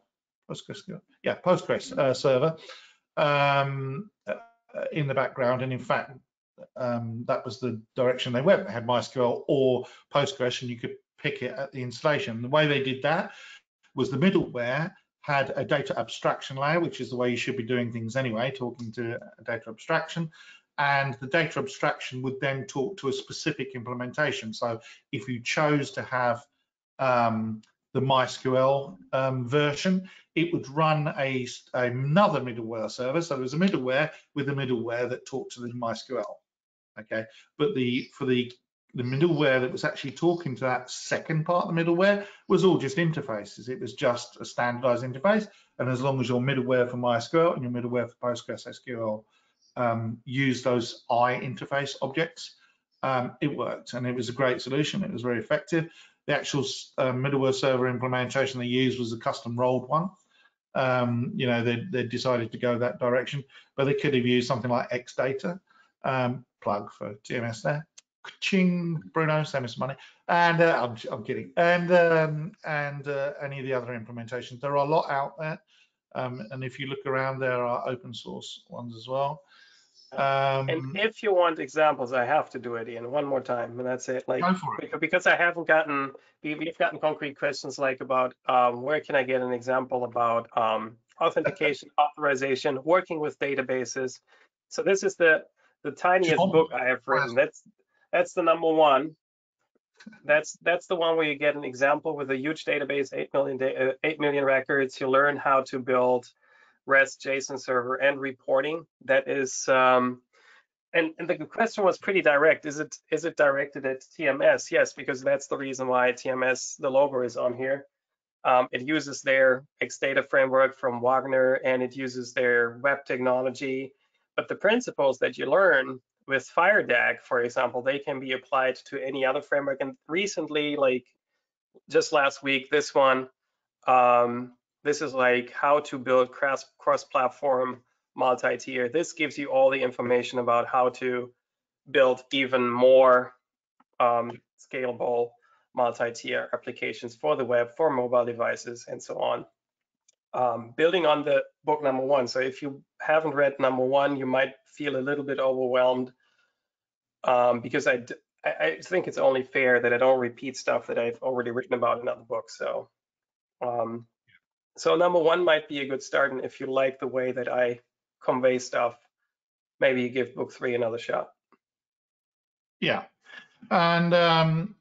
PostgreSQL, yeah, Postgres uh, server um, uh, in the background. And in fact, um, that was the direction they went. They had MySQL or Postgres, and you could pick it at the installation. The way they did that was the middleware had a data abstraction layer, which is the way you should be doing things anyway, talking to a data abstraction and the data abstraction would then talk to a specific implementation. So if you chose to have um, the MySQL um, version, it would run a, another middleware server. So there's a middleware with a middleware that talked to the MySQL. Okay, but the for the the middleware that was actually talking to that second part of the middleware was all just interfaces. It was just a standardized interface. And as long as your middleware for MySQL and your middleware for PostgreSQL um, use those I interface objects, um, it worked and it was a great solution. It was very effective. The actual uh, middleware server implementation they used was a custom rolled one. Um, you know, they, they decided to go that direction, but they could have used something like XData, um, plug for TMS there. Ching, Bruno, send me some money. And uh, I'm, I'm kidding. And um, and uh, any of the other implementations. There are a lot out there. Um, and if you look around, there are open source ones as well. Um, and if you want examples, I have to do it, Ian, one more time, and that's it. Like it. because I haven't gotten, we've gotten concrete questions like about um, where can I get an example about um, authentication, authorization, working with databases. So this is the the tiniest book I have written. That's that's the number one. That's that's the one where you get an example with a huge database, eight million uh, eight million records. You learn how to build REST JSON server and reporting. That is, um, and, and the question was pretty direct. Is it is it directed at TMS? Yes, because that's the reason why TMS the logo is on here. Um, it uses their XData framework from Wagner and it uses their web technology. But the principles that you learn with FireDAC, for example, they can be applied to any other framework. And recently, like just last week, this one, um, this is like how to build cross-platform multi-tier. This gives you all the information about how to build even more um, scalable multi-tier applications for the web, for mobile devices, and so on. Um, building on the book number one. So if you haven't read number one, you might feel a little bit overwhelmed um, because I, I think it's only fair that I don't repeat stuff that I've already written about in other books. So um, so number one might be a good start, and if you like the way that I convey stuff, maybe you give book three another shot. Yeah, and um,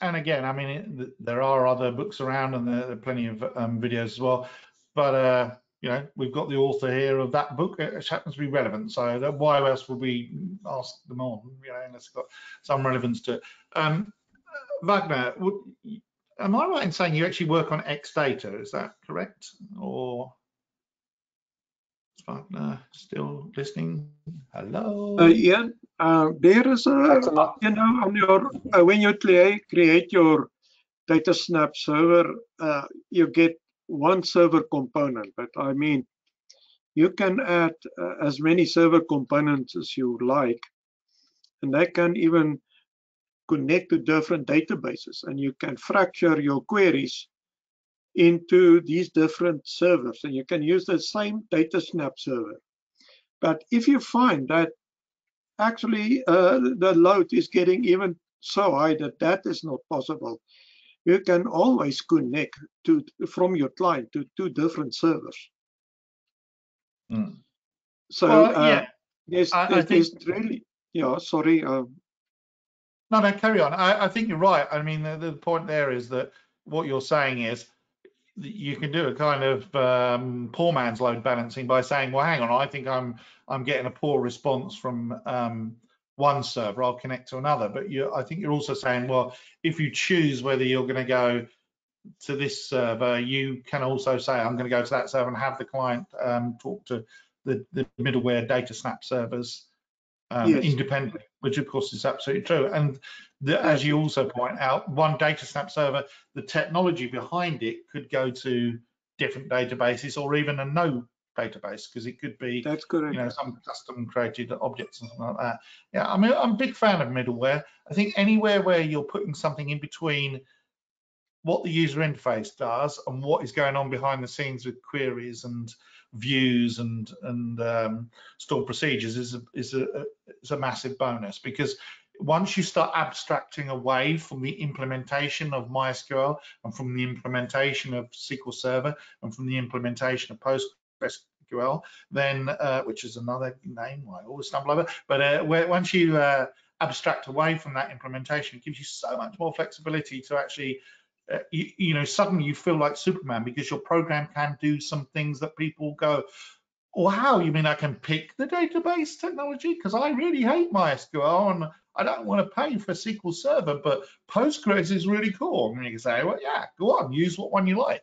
and again, I mean, it, there are other books around, and there, are plenty of um, videos as well. But uh, you know, we've got the author here of that book, which happens to be relevant. So that, why else would we ask them on? You know, unless it's got some relevance to it. Um, Wagner, would, am I right in saying you actually work on XData? Is that correct? Or Wagner still listening? Hello. Uh, Ian, uh, there is a you know on your uh, when you create create your DataSnap server, uh, you get one server component. But I mean, you can add uh, as many server components as you like, and they can even connect to different databases and you can fracture your queries into these different servers and you can use the same DataSnap server. But if you find that actually uh, the load is getting even so high that that is not possible, you can always connect to from your client to two different servers. Mm. So Well, uh, yeah, there's, I- I there's, think- there's really, yeah, sorry. Uh, No, no, carry on. I, I think you're right. I mean, the, the point there is that what you're saying is you can do a kind of um, poor man's load balancing by saying, well, hang on, I think I'm I'm getting a poor response from um, one server. I'll connect to another. But you, I think you're also saying, well, if you choose whether you're going to go to this server, you can also say, I'm going to go to that server and have the client um, talk to the, the middleware DataSnap servers um, Yes. independently, which of course is absolutely true. And the, as you also point out, one DataSnap server, the technology behind it could go to different databases or even a no database because it could be that's correct. you know some custom created objects and something like that. Yeah, I mean I'm a big fan of middleware. I think anywhere where you're putting something in between what the user interface does and what is going on behind the scenes with queries and views and and um, stored procedures is a, is a is a massive bonus because once you start abstracting away from the implementation of MySQL and from the implementation of SQL Server and from the implementation of PostgreSQL, then uh, which is another name I always stumble over, but uh, where, once you uh, abstract away from that implementation, it gives you so much more flexibility to actually uh, you, you know, suddenly you feel like Superman because your program can do some things that people go, wow, you mean I can pick the database technology? Because I really hate MySQL and I don't want to pay for SQL Server, but Postgres is really cool. And you can say, well, yeah, go on, use what one you like.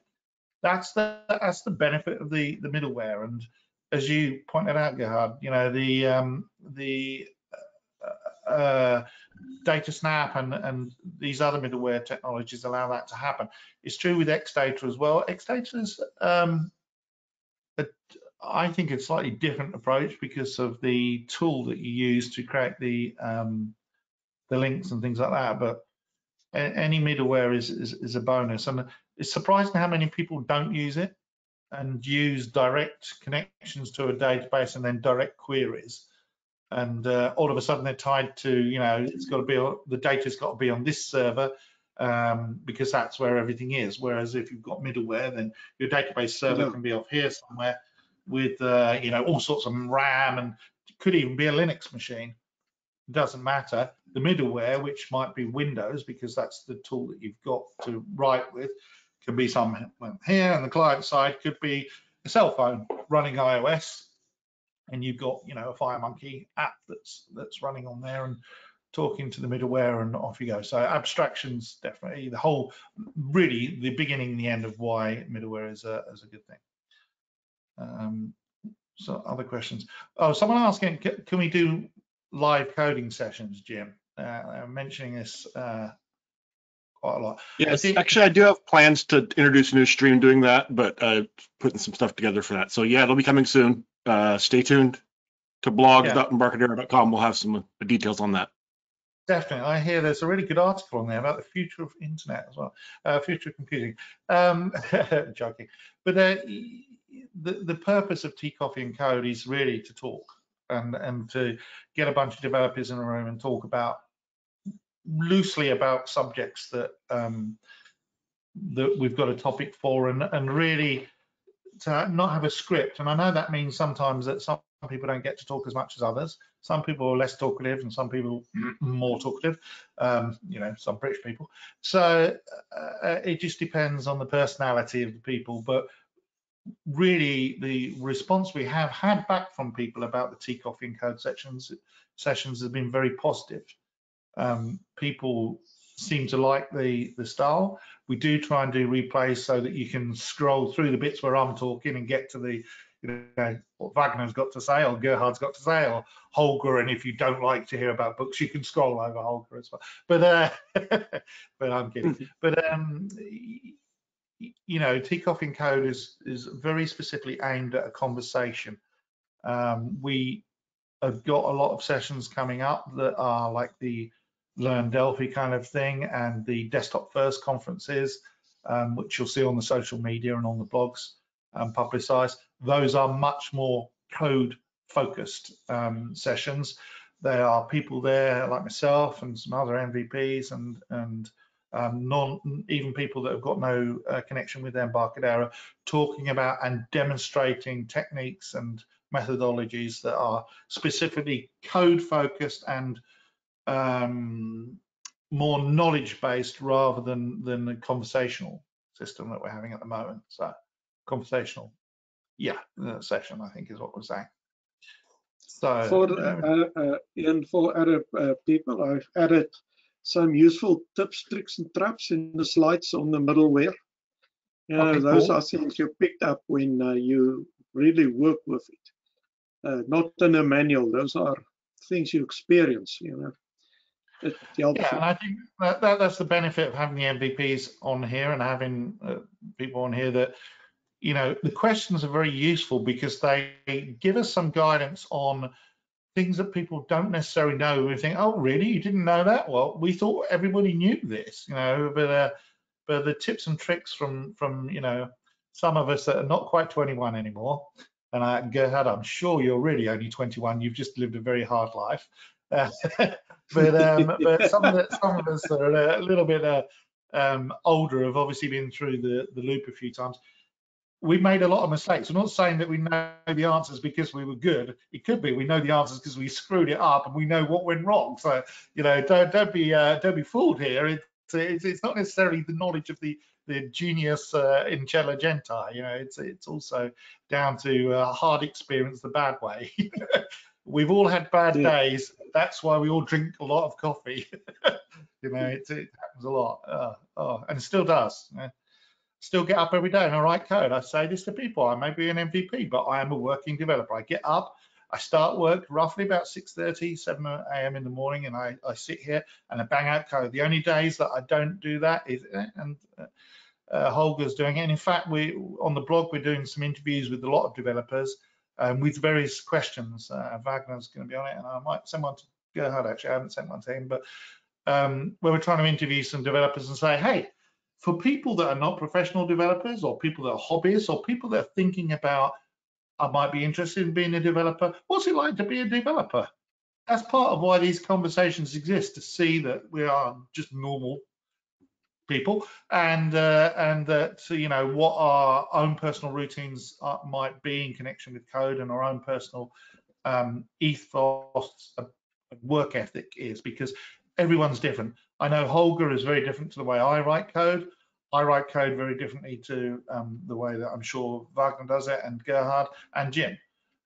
That's the that's the benefit of the the middleware. And as you pointed out, Gerhard, you know the um, the uh, uh, DataSnap and, and these other middleware technologies allow that to happen. It's true with XData as well. XData is, um, a, I think, a slightly different approach because of the tool that you use to create the um, the links and things like that. But any middleware is, is is a bonus, and it's surprising how many people don't use it and use direct connections to a database and then direct queries and uh, all of a sudden they're tied to you know it's got to be the data's got to be on this server um, because that's where everything is. Whereas if you've got middleware then your database server can be off here somewhere with uh, you know all sorts of ram and it could even be a linux machine. Doesn't matter. The middleware which might be windows because that's the tool that you've got to write with can be somewhere here. And the client side could be a cell phone running ios and you've got you know a FireMonkey app that's that's running on there and talking to the middleware and off you go. So abstractions definitely the whole really the beginning and the end of why middleware is a is a good thing. Um, so other questions? Oh, someone asking, can we do live coding sessions, Jim? Uh, I'm mentioning this uh, quite a lot. Yes, actually, I do have plans to introduce a new stream doing that, but uh, putting some stuff together for that. So yeah, it'll be coming soon. Uh, stay tuned to blogs.embarcadero.com. We'll have some uh, details on that. Definitely. I hear there's a really good article on there about the future of internet as well, uh, future of computing. Um, joking. But uh, the, the purpose of Tea Coffee and Code is really to talk and, and to get a bunch of developers in a room and talk about loosely about subjects that um, that we've got a topic for and, and really to not have a script. And I know that means sometimes that some people don't get to talk as much as others. Some people are less talkative and some people more talkative, um, you know, some British people. So uh, it just depends on the personality of the people. But really, the response we have had back from people about the tea, coffee, and code sessions sessions has been very positive. Um, people seem to like the the style. We do try and do replays so that you can scroll through the bits where I'm talking and get to the you know what Wagner's got to say or Gerhard's got to say or Holger. And if you don't like to hear about books, you can scroll over Holger as well. But uh, but I'm kidding. But um, you know, Tea Coffee and Code is is very specifically aimed at a conversation. Um, we have got a lot of sessions coming up that are like the Learn Delphi kind of thing and the Desktop First conferences, um, which you'll see on the social media and on the blogs um, publicized. Those are much more code focused um, sessions. There are people there like myself and some other MVPs and and um, non, even people that have got no uh, connection with Embarcadero, talking about and demonstrating techniques and methodologies that are specifically code focused and um, more knowledge based rather than than the conversational system that we're having at the moment. So conversational, yeah, session I think is what we're saying. So For, uh, uh, and for other uh, people, I've added some useful tips, tricks, and traps in the slides on the middleware. Okay, those cool. are things you picked up when uh, you really work with it. Uh, not in a manual, those are things you experience, you know. Yeah, and I think that, that that's the benefit of having the MVPs on here and having uh, people on here that, you know, the questions are very useful because they give us some guidance on things that people don't necessarily know. We think, oh, really? You didn't know that? Well, we thought everybody knew this, you know, but uh, but the tips and tricks from from you know some of us that are not quite 21 anymore. And uh, Gerhard, I'm sure you're really only 21. You've just lived a very hard life. Uh, but um, but some of the, some of us that are a little bit uh, um, older have obviously been through the the loop a few times. We've made a lot of mistakes. I'm not saying that we know the answers because we were good. It could be we know the answers because we screwed it up and we know what went wrong. So you know, don't don't be uh, don't be fooled here. It's, it's it's not necessarily the knowledge of the the genius uh, intelligenta. You know, it's it's also down to uh, hard experience the bad way. We've all had bad Yeah. days. That's why we all drink a lot of coffee. you know, it, it happens a lot. Uh, oh, and it still does. you know. Still get up every day and I write code. I say this to people. I may be an MVP, but I am a working developer. I get up, I start work roughly about 6:30, 7 a.m. in the morning, and I, I sit here and I bang out code. The only days that I don't do that is, and uh, uh, Holger's doing it. And in fact, we on the blog we're doing some interviews with a lot of developers um, with various questions. Uh, Wagner's going to be on it, and I might send one to Gerhard. Actually, I haven't sent one to him, but um, where we're trying to interview some developers and say, hey, for people that are not professional developers, or people that are hobbyists, or people that are thinking about, I might be interested in being a developer. What's it like to be a developer? That's part of why these conversations exist to see that we are just normal people and uh, and that you know what our own personal routines are, might be in connection with code and our own personal um, ethos of work ethic is because everyone's different. I know Holger is very different to the way I write code. I write code very differently to um, the way that I'm sure Wagner does it and Gerhard and Jim.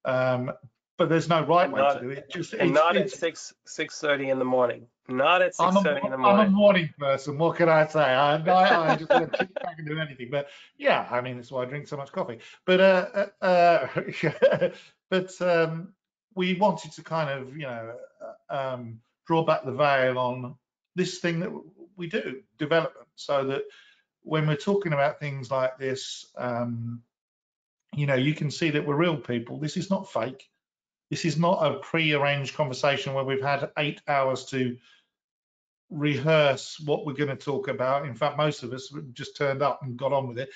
Um, but there's no right way Not- to do it. Just And it's- not at six six thirty in the morning. Not at six thirty in the morning. I'm a morning. person. What can I say? I, I, I just back and do anything. But yeah, I mean, that's why I drink so much coffee. But uh, uh, uh, but um, we wanted to kind of, you know, uh, um, draw back the veil on this thing that we do, development, so that when we're talking about things like this, um, you know, you can see that we're real people. This is not fake. This is not a pre-arranged conversation where we've had eight hours to rehearse what we're going to talk about. In fact, most of us just turned up and got on with it.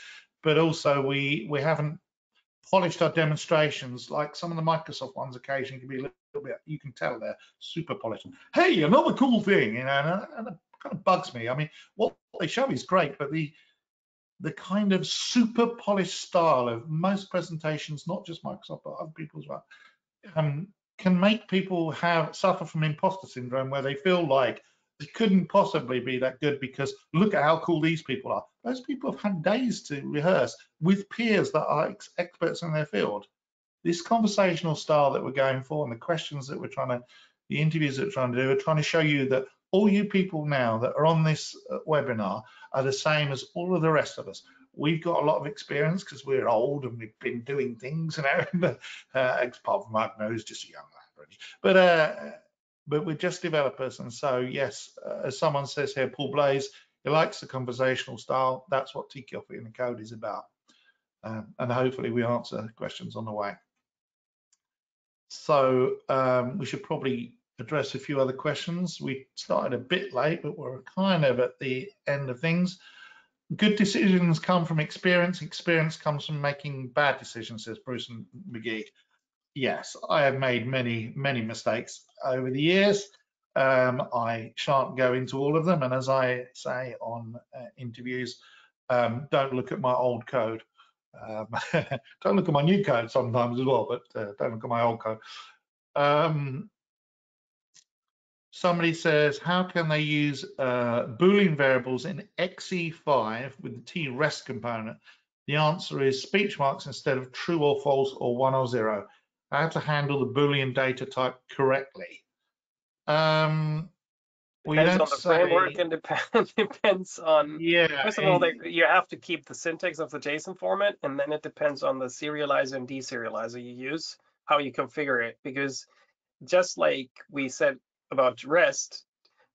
But also, we we haven't polished our demonstrations like some of the Microsoft ones. Occasionally, can be a little bit. You can tell they're super polished. Hey, another cool thing, you know, and, and kind of bugs me. I mean, what they show is great, but the the kind of super polished style of most presentations, not just Microsoft but other people as well, um, can make people have suffer from imposter syndrome where they feel like they couldn't possibly be that good because look at how cool these people are. Those people have had days to rehearse with peers that are ex- experts in their field. This conversational style that we're going for and the questions that we're trying to, the interviews that we're trying to do, are trying to show you that all you people now that are on this uh, webinar are the same as all of the rest of us. We've got a lot of experience because we're old and we've been doing things, you know. uh, apart from Mark knows just a young lad, really. But uh, but we're just developers, and so yes, uh, as someone says here, Paul Blaze, he likes the conversational style. That's what Coffee and the Code is about, um, and hopefully we answer questions on the way. So um, we should probably address a few other questions. We started a bit late, but we're kind of at the end of things. Good decisions come from experience. Experience comes from making bad decisions, says Bruce and McGee. Yes, I have made many, many mistakes over the years. Um, I shan't go into all of them, and as I say on uh, interviews, um, don't look at my old code. Um, don't look at my new code sometimes as well, but uh, don't look at my old code. Um, somebody says, how can they use uh, Boolean variables in XE5 with the t-rest component? The answer is speech marks instead of true or false or one or zero. How to handle the Boolean data type correctly. Um, we Depends on the say- framework and depend, depends on, Yeah. first of all, they, you have to keep the syntax of the JSON format, and then it depends on the serializer and deserializer you use, how you configure it. Because just like we said about REST,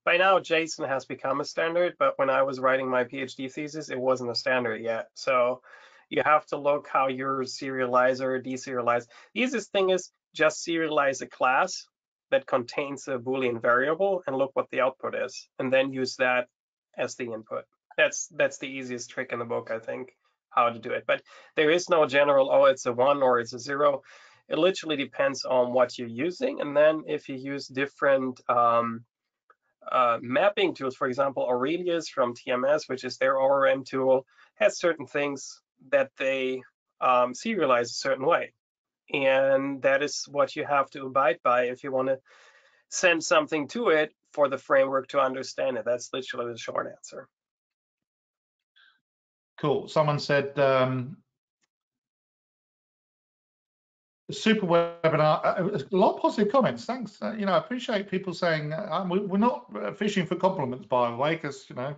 by now JSON has become a standard, but when I was writing my PhD thesis, it wasn't a standard yet. So you have to look how your serializer, deserialize. The easiest thing is just serialize a class that contains a Boolean variable and look what the output is, and then use that as the input. That's that's the easiest trick in the book, I think, how to do it. But there is no general, oh, it's a one or it's a zero. It literally depends on what you're using, and then if you use different um, uh, mapping tools, for example, Aurelius from TMS, which is their ORM tool, has certain things that they um, serialize a certain way. And that is what you have to abide by if you want to send something to it for the framework to understand it. That's literally the short answer. Cool. Someone said um, super webinar. uh, A lot of positive comments. Thanks. Uh, you know, I appreciate people saying um, we- we're not fishing for compliments, by the way, because you know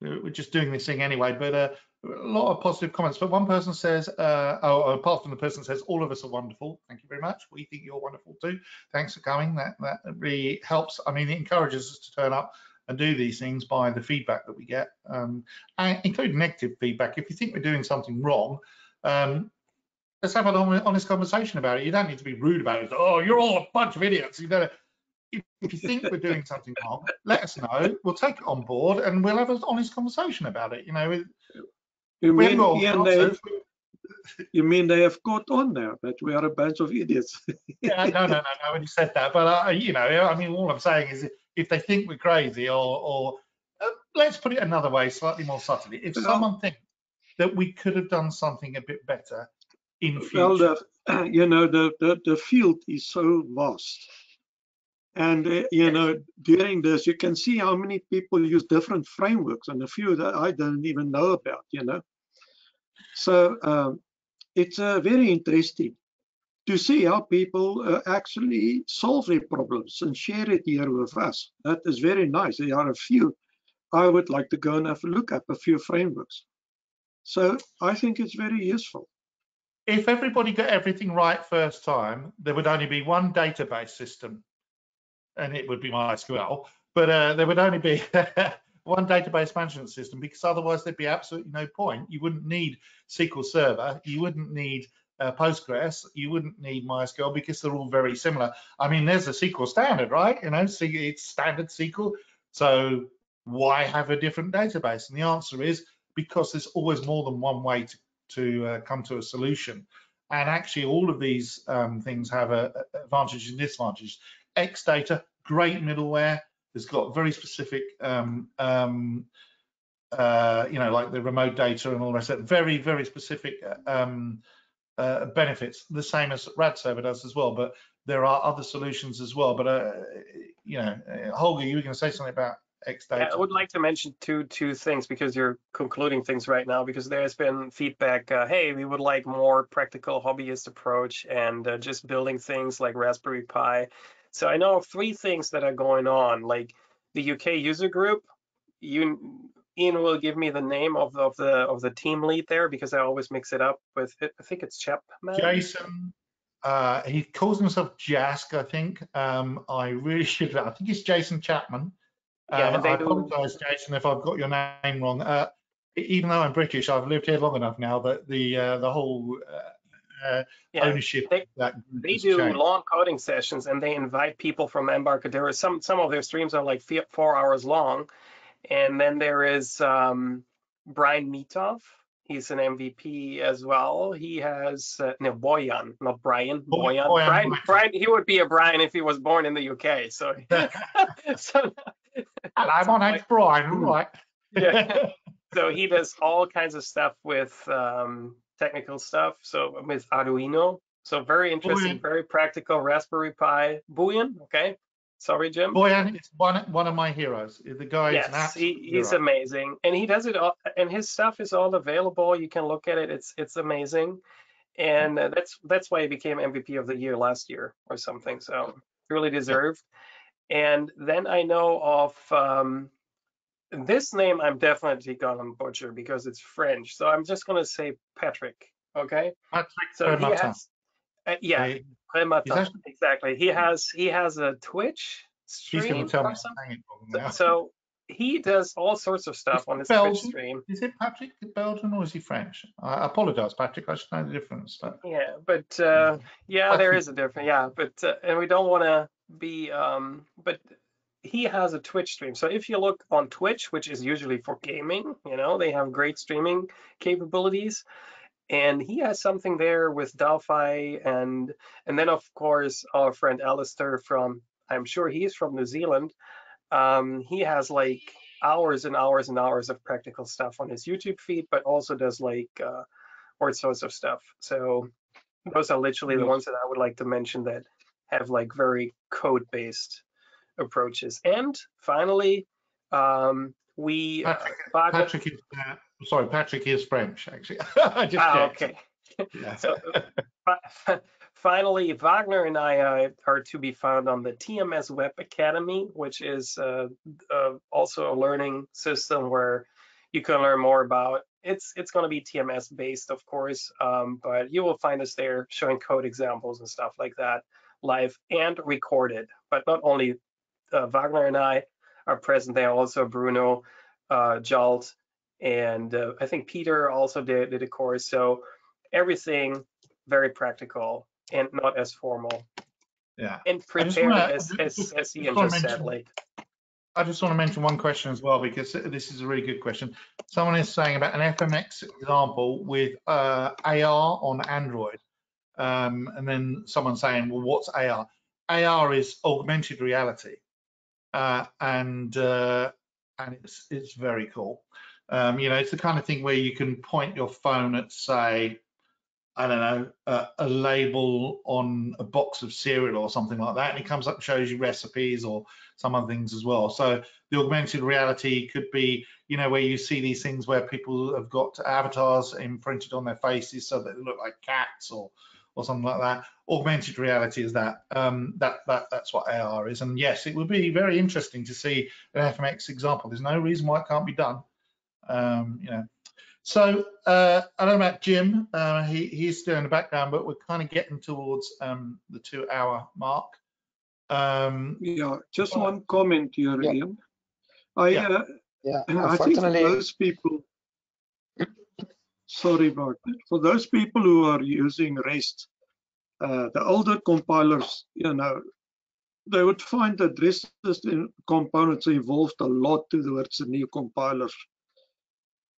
we're just doing this thing anyway. But uh, a lot of positive comments. But one person says, uh, oh, apart from the person says, all of us are wonderful. Thank you very much. We think you're wonderful too. Thanks for coming. That that really helps. I mean, it encourages us to turn up and do these things by the feedback that we get, um, and including negative feedback. If you think we're doing something wrong, um, let's have an honest conversation about it. You don't need to be rude about it. Oh, you're all a bunch of idiots. You know, if, if you think we're doing something wrong, let us know. We'll take it on board and we'll have an honest conversation about it. You know, You mean, Ian, they, you mean they have caught on now that we are a bunch of idiots? yeah, no, no, no, no, when you said that, but uh, you know, I mean, all I'm saying is if they think we're crazy, or, or uh, let's put it another way, slightly more subtly, if someone thinks that we could have done something a bit better in Well, future, the, you know, the, the, the field is so vast. And, uh, you know, during this, you can see how many people use different frameworks and a few that I don't even know about, you know. So um, it's uh, very interesting to see how people uh, actually solve their problems and share it here with us. That is very nice. There are a few. I would like to go and have a look at a few frameworks. So I think it's very useful. If everybody got everything right first time, there would only be one database system, and it would be MySQL. But uh, there would only be one database management system because otherwise there'd be absolutely no point. You wouldn't need SQL Server, you wouldn't need uh, Postgres, you wouldn't need MySQL because they're all very similar. I mean, there's a SQL standard, right? You know, it's standard SQL. So why have a different database? And the answer is because there's always more than one way to to uh, come to a solution. And actually, all of these um, things have a, a advantages and disadvantages. XData, great middleware. It's got very specific, um, um, uh, you know, like the remote data and all the rest of it. Very, very specific um, uh, benefits. The same as RAD server does as well. But there are other solutions as well. But uh, you know, uh, Holger, you were going to say something about. Yeah, I would like to mention two two things because you're concluding things right now. Because there has been feedback. Uh, hey, we would like more practical hobbyist approach and uh, just building things like Raspberry Pi. So I know three things that are going on. Like the UK user group. You Ian will give me the name of the, of the of the team lead there because I always mix it up with it. I think it's Chapman. Jason, uh, he calls himself Jask, I think. Um, I really should. I think it's Jason Chapman. Yeah, Um, I apologise, Jason, if I've got your name wrong. Uh, even though I'm British, I've lived here long enough now that the uh, the whole uh, uh, Yeah, ownership they- of that group they do changed. long coding sessions and they invite people from Embarcadero. Some some of their streams are like four hours long, and then there is um, Brian Mitov. He's an MVP as well. He has uh, no Boyan, not Brian. Boy- Boyan. Boyan Brian. Brian. He would be a Brian if he was born in the UK. So, so Hello, my name's Brian. All right. Yeah. so he does all kinds of stuff with um, technical stuff. So with Arduino. So very interesting, Boolean. very practical. Raspberry Pi. Boolean. Okay. Sorry, Jim. Boyan is one one of my heroes. The guy is an yes, he, he's hero. amazing, and he does it all. And his stuff is all available. You can look at it. It's it's amazing, and uh, that's that's why he became MVP of the year last year or something. So really deserved. And then I know of um, this name. I'm definitely gonna butcher because it's French. So I'm just gonna say Patrick. Okay. Patrick So he has. Uh, yeah, Prémartin, actually- exactly. He has he has a Twitch stream. He's to tell me or I'm something. saying it wrong So, so he does all sorts of stuff on his Twitch stream. Is it Patrick Belgian or is he French? I apologise, Patrick. I should know the difference. But Yeah, but uh, yeah, there is a difference. Yeah, but uh, and we don't want to be. Um, but he has a Twitch stream. So if you look on Twitch, which is usually for gaming, you know, they have great streaming capabilities. And he has something there with Delphi and and then of course our friend Alister from I'm sure he's from New Zealand. Um, he has like hours and hours and hours of practical stuff on his YouTube feed, but also does like uh, all sorts of stuff. So those are literally the ones that I would like to mention that have like very code-based approaches. And finally, um, we uh, Patrick, Wagner- Patrick is uh, sorry. Patrick is French, actually. I just ah, checked. okay. Yeah. So finally, Wagner and I uh, are to be found on the TMS Web Academy, which is uh, uh, also a learning system where you can learn more about. It's it's going to be TMS based, of course, um, but you will find us there showing code examples and stuff like that live and recorded. But not only uh, Wagner and I are present there, also Bruno, uh, Jalt, and uh, I think Peter also did, did a course. So everything very practical and not as formal yeah. and prepared wanna- as, as, just- as Ian just said, like I just want to mention one question as well because this is a really good question. Someone is saying about an FMX example with uh, AR on Android, um, and then someone saying, "Well, what's AR?" AR is augmented reality, uh, and uh, and it's it's very cool. Um, you know, it's the kind of thing where you can point your phone at, say, I don't know, a, a label on a box of cereal or something like that, and it comes up and shows you recipes or some other things as well. So the augmented reality could be, you know, where you see these things where people have got avatars imprinted on their faces so that they look like cats or or something like that. Augmented reality is that. Um, that that that's what AR is. And yes, it would be very interesting to see an FMX example. There's no reason why it can't be done. Um, you know. So uh, I don't know about Jim. Uh, he, he's still in the background, but we're kind of getting towards um, the two-hour mark. Um, Yeah, just Right. one comment here, Yeah. Ian. I, Yeah. uh, Yeah, I think for those people, sorry about that. For those people who are using REST, uh, the older compilers, you know, they would find that REST system components evolved a lot towards the new compilers.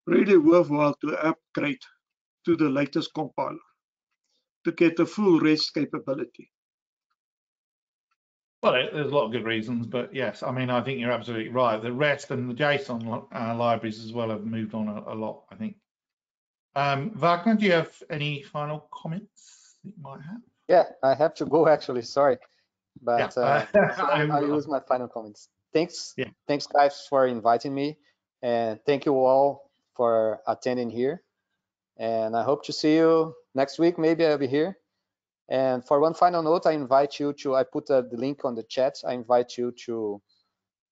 Really worthwhile to upgrade to the latest compiler to get the full REST capability. Well, there- there's a lot of good reasons, but yes, I mean, I think you're absolutely right. The REST and the JSON uh, libraries as well have moved on a, a lot, I think. Um, Wagner, do you have any final comments that you might have? yeah, I have to go actually, sorry. But Yeah, uh, I, I'm- I'll use my final comments. Thanks, Yeah. thanks guys for inviting me. And thank you all for attending here. And I hope to see you next week. Maybe I'll be here. And for one final note, I invite you to, I put uh, the link on the chat. I invite you to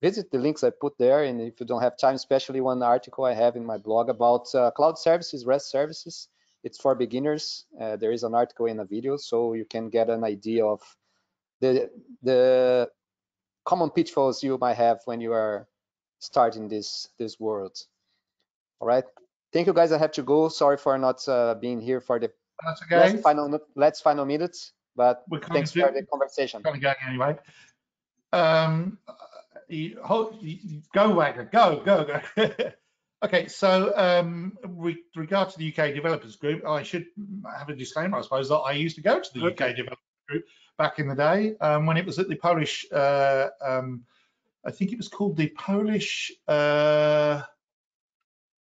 visit the links I put there. And if you don't have time, especially one article I have in my blog about uh, cloud services, REST services. It's for beginners. Uh, there is an article and a video, so you can get an idea of the the common pitfalls you might have when you are starting this this world. All right. Thank you guys. I have to go. Sorry for not uh, being here for the okay. last final last final minutes, but thanks for the conversation. kind of going anyway. Um, you, hold, you- go Wagner, go, go, go. Okay, so um, with regard to the UK Developers Group, I should have a disclaimer, I suppose, that I used to go to the Okay. UK Developers Group back in the day um, when it was at the Polish, uh, um, I think it was called the Polish, uh,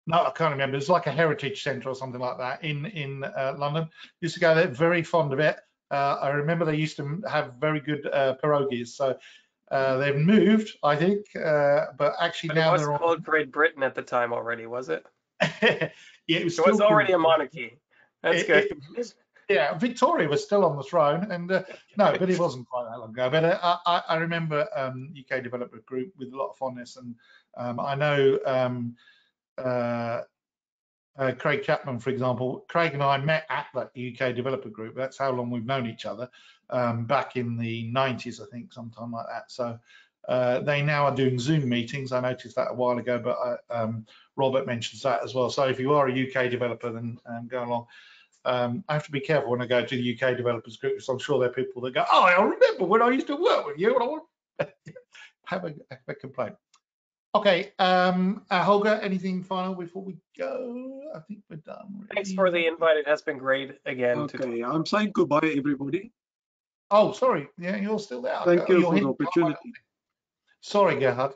no, I can't remember. It's like a heritage centre or something like that in in uh, London. Used to go there, very fond of it. Uh, I remember they used to have very good uh, pierogies. So uh, they've moved, I think, uh, but actually But it was they're on. called Great Britain at the time already, was it? yeah, it was, It was already a monarchy. That's It- good. Yeah, Victoria was still on the throne, and uh, no, but it wasn't quite that long ago. But uh, I, I- remember um, UK Development Group with a lot of fondness, and um, I know um, uh, uh, Craig Chapman, for example. Craig and I met at that UK Developer Group. That's how long we've known each other. Um, back in the 90s, I think, sometime like that. So uh, they now are doing Zoom meetings. I noticed that a while ago, but uh, um, Robert mentions that as well. So if you are a UK developer, then um, go along. Um, I have to be careful when I go to the UK developers group because I'm sure there are people that go, "Oh, I remember when I used to work with you," and I want have a, have a complaint. Okay, um, uh, Holger, anything final before we go? I think we're done. Thanks for the invite. It has been great again. to Okay, I'm saying goodbye, everybody. Oh, sorry. Yeah, you're still there. Thank Oh, you for the hidden. opportunity. Sorry, Gerhard.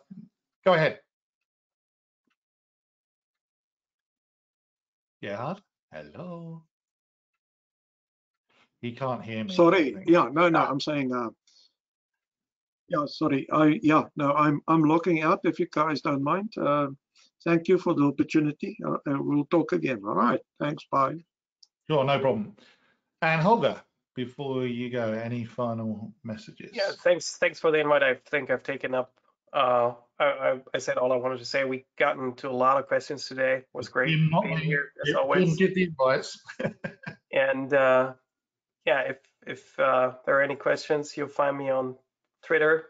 Go ahead. Gerhard, hello. He can't hear me. Sorry, think. yeah, no, no, Ah. I'm saying, uh, yeah, sorry, I, yeah, no, I'm, I'm logging out if you guys don't mind. Uh, thank you for the opportunity. Uh, uh, we'll talk again. All right, thanks, bye. Sure, no problem. And Holger, before you go, any final messages? Yeah, thanks. Thanks for the invite. I think I've taken up. Uh, I, I, I said all I wanted to say. We got into a lot of questions today. It was great Jim, not being here as Jim always. did the invites. And uh, yeah, if if uh, there are any questions, you'll find me on Twitter,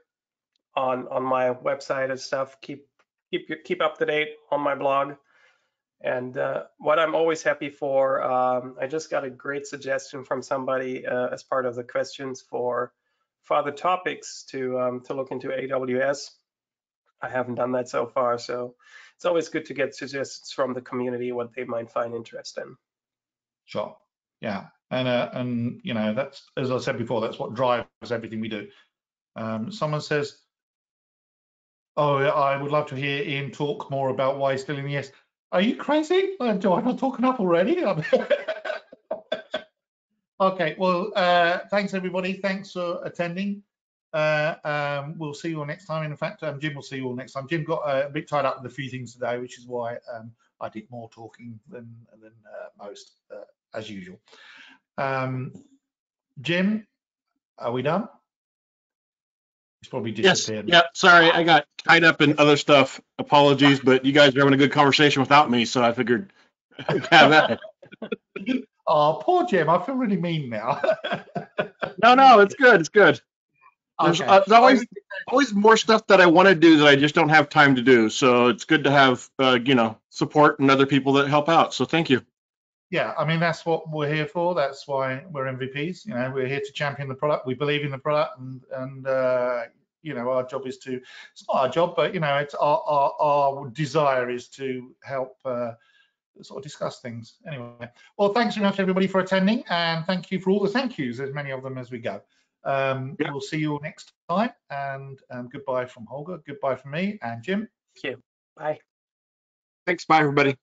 on on my website and stuff. Keep keep keep up to date on my blog. And uh, what I'm always happy for, um, I just got a great suggestion from somebody uh, as part of the questions for for other topics to um, to look into AWS. I haven't done that so far, so it's always good to get suggestions from the community what they might find interesting. Sure. Yeah. And uh, and you know that's as I said before, that's what drives everything we do. Um, someone says, "Oh, I would love to hear Ian talk more about why he's still in the S." Are you crazy? Uh, Do I not talk enough already? okay. Well, uh, thanks everybody. Thanks for attending. Uh, um, we'll see you all next time. In fact, um, Jim will see you all next time. Jim got uh, a bit tied up with a few things today, which is why um, I did more talking than than uh, most, uh, as usual. Um, Jim, are we done? He's probably Yes, disappeared. yeah, sorry, I got tied up in other stuff. Apologies, but you guys are having a good conversation without me, so I figured have that. Oh, poor Jim. I feel really mean now. No, no, it's good, it's good. There's, Okay. uh, there's always, always more stuff that I want to do that I just don't have time to do. So it's good to have, uh, you know, support and other people that help out. So thank you. Yeah, I mean that's what we're here for. That's why we're MVPs. You know, we're here to champion the product. We believe in the product, and and uh, you know our job is to. It's not our job, but you know, it's our our, our desire is to help. Uh, sort of discuss things anyway well thanks very much everybody for attending and thank you for all the thank yous as many of them as we go um Yeah. we'll see you all next time and um, goodbye from holger goodbye from me and jim thank you Bye. Thanks. Bye, everybody.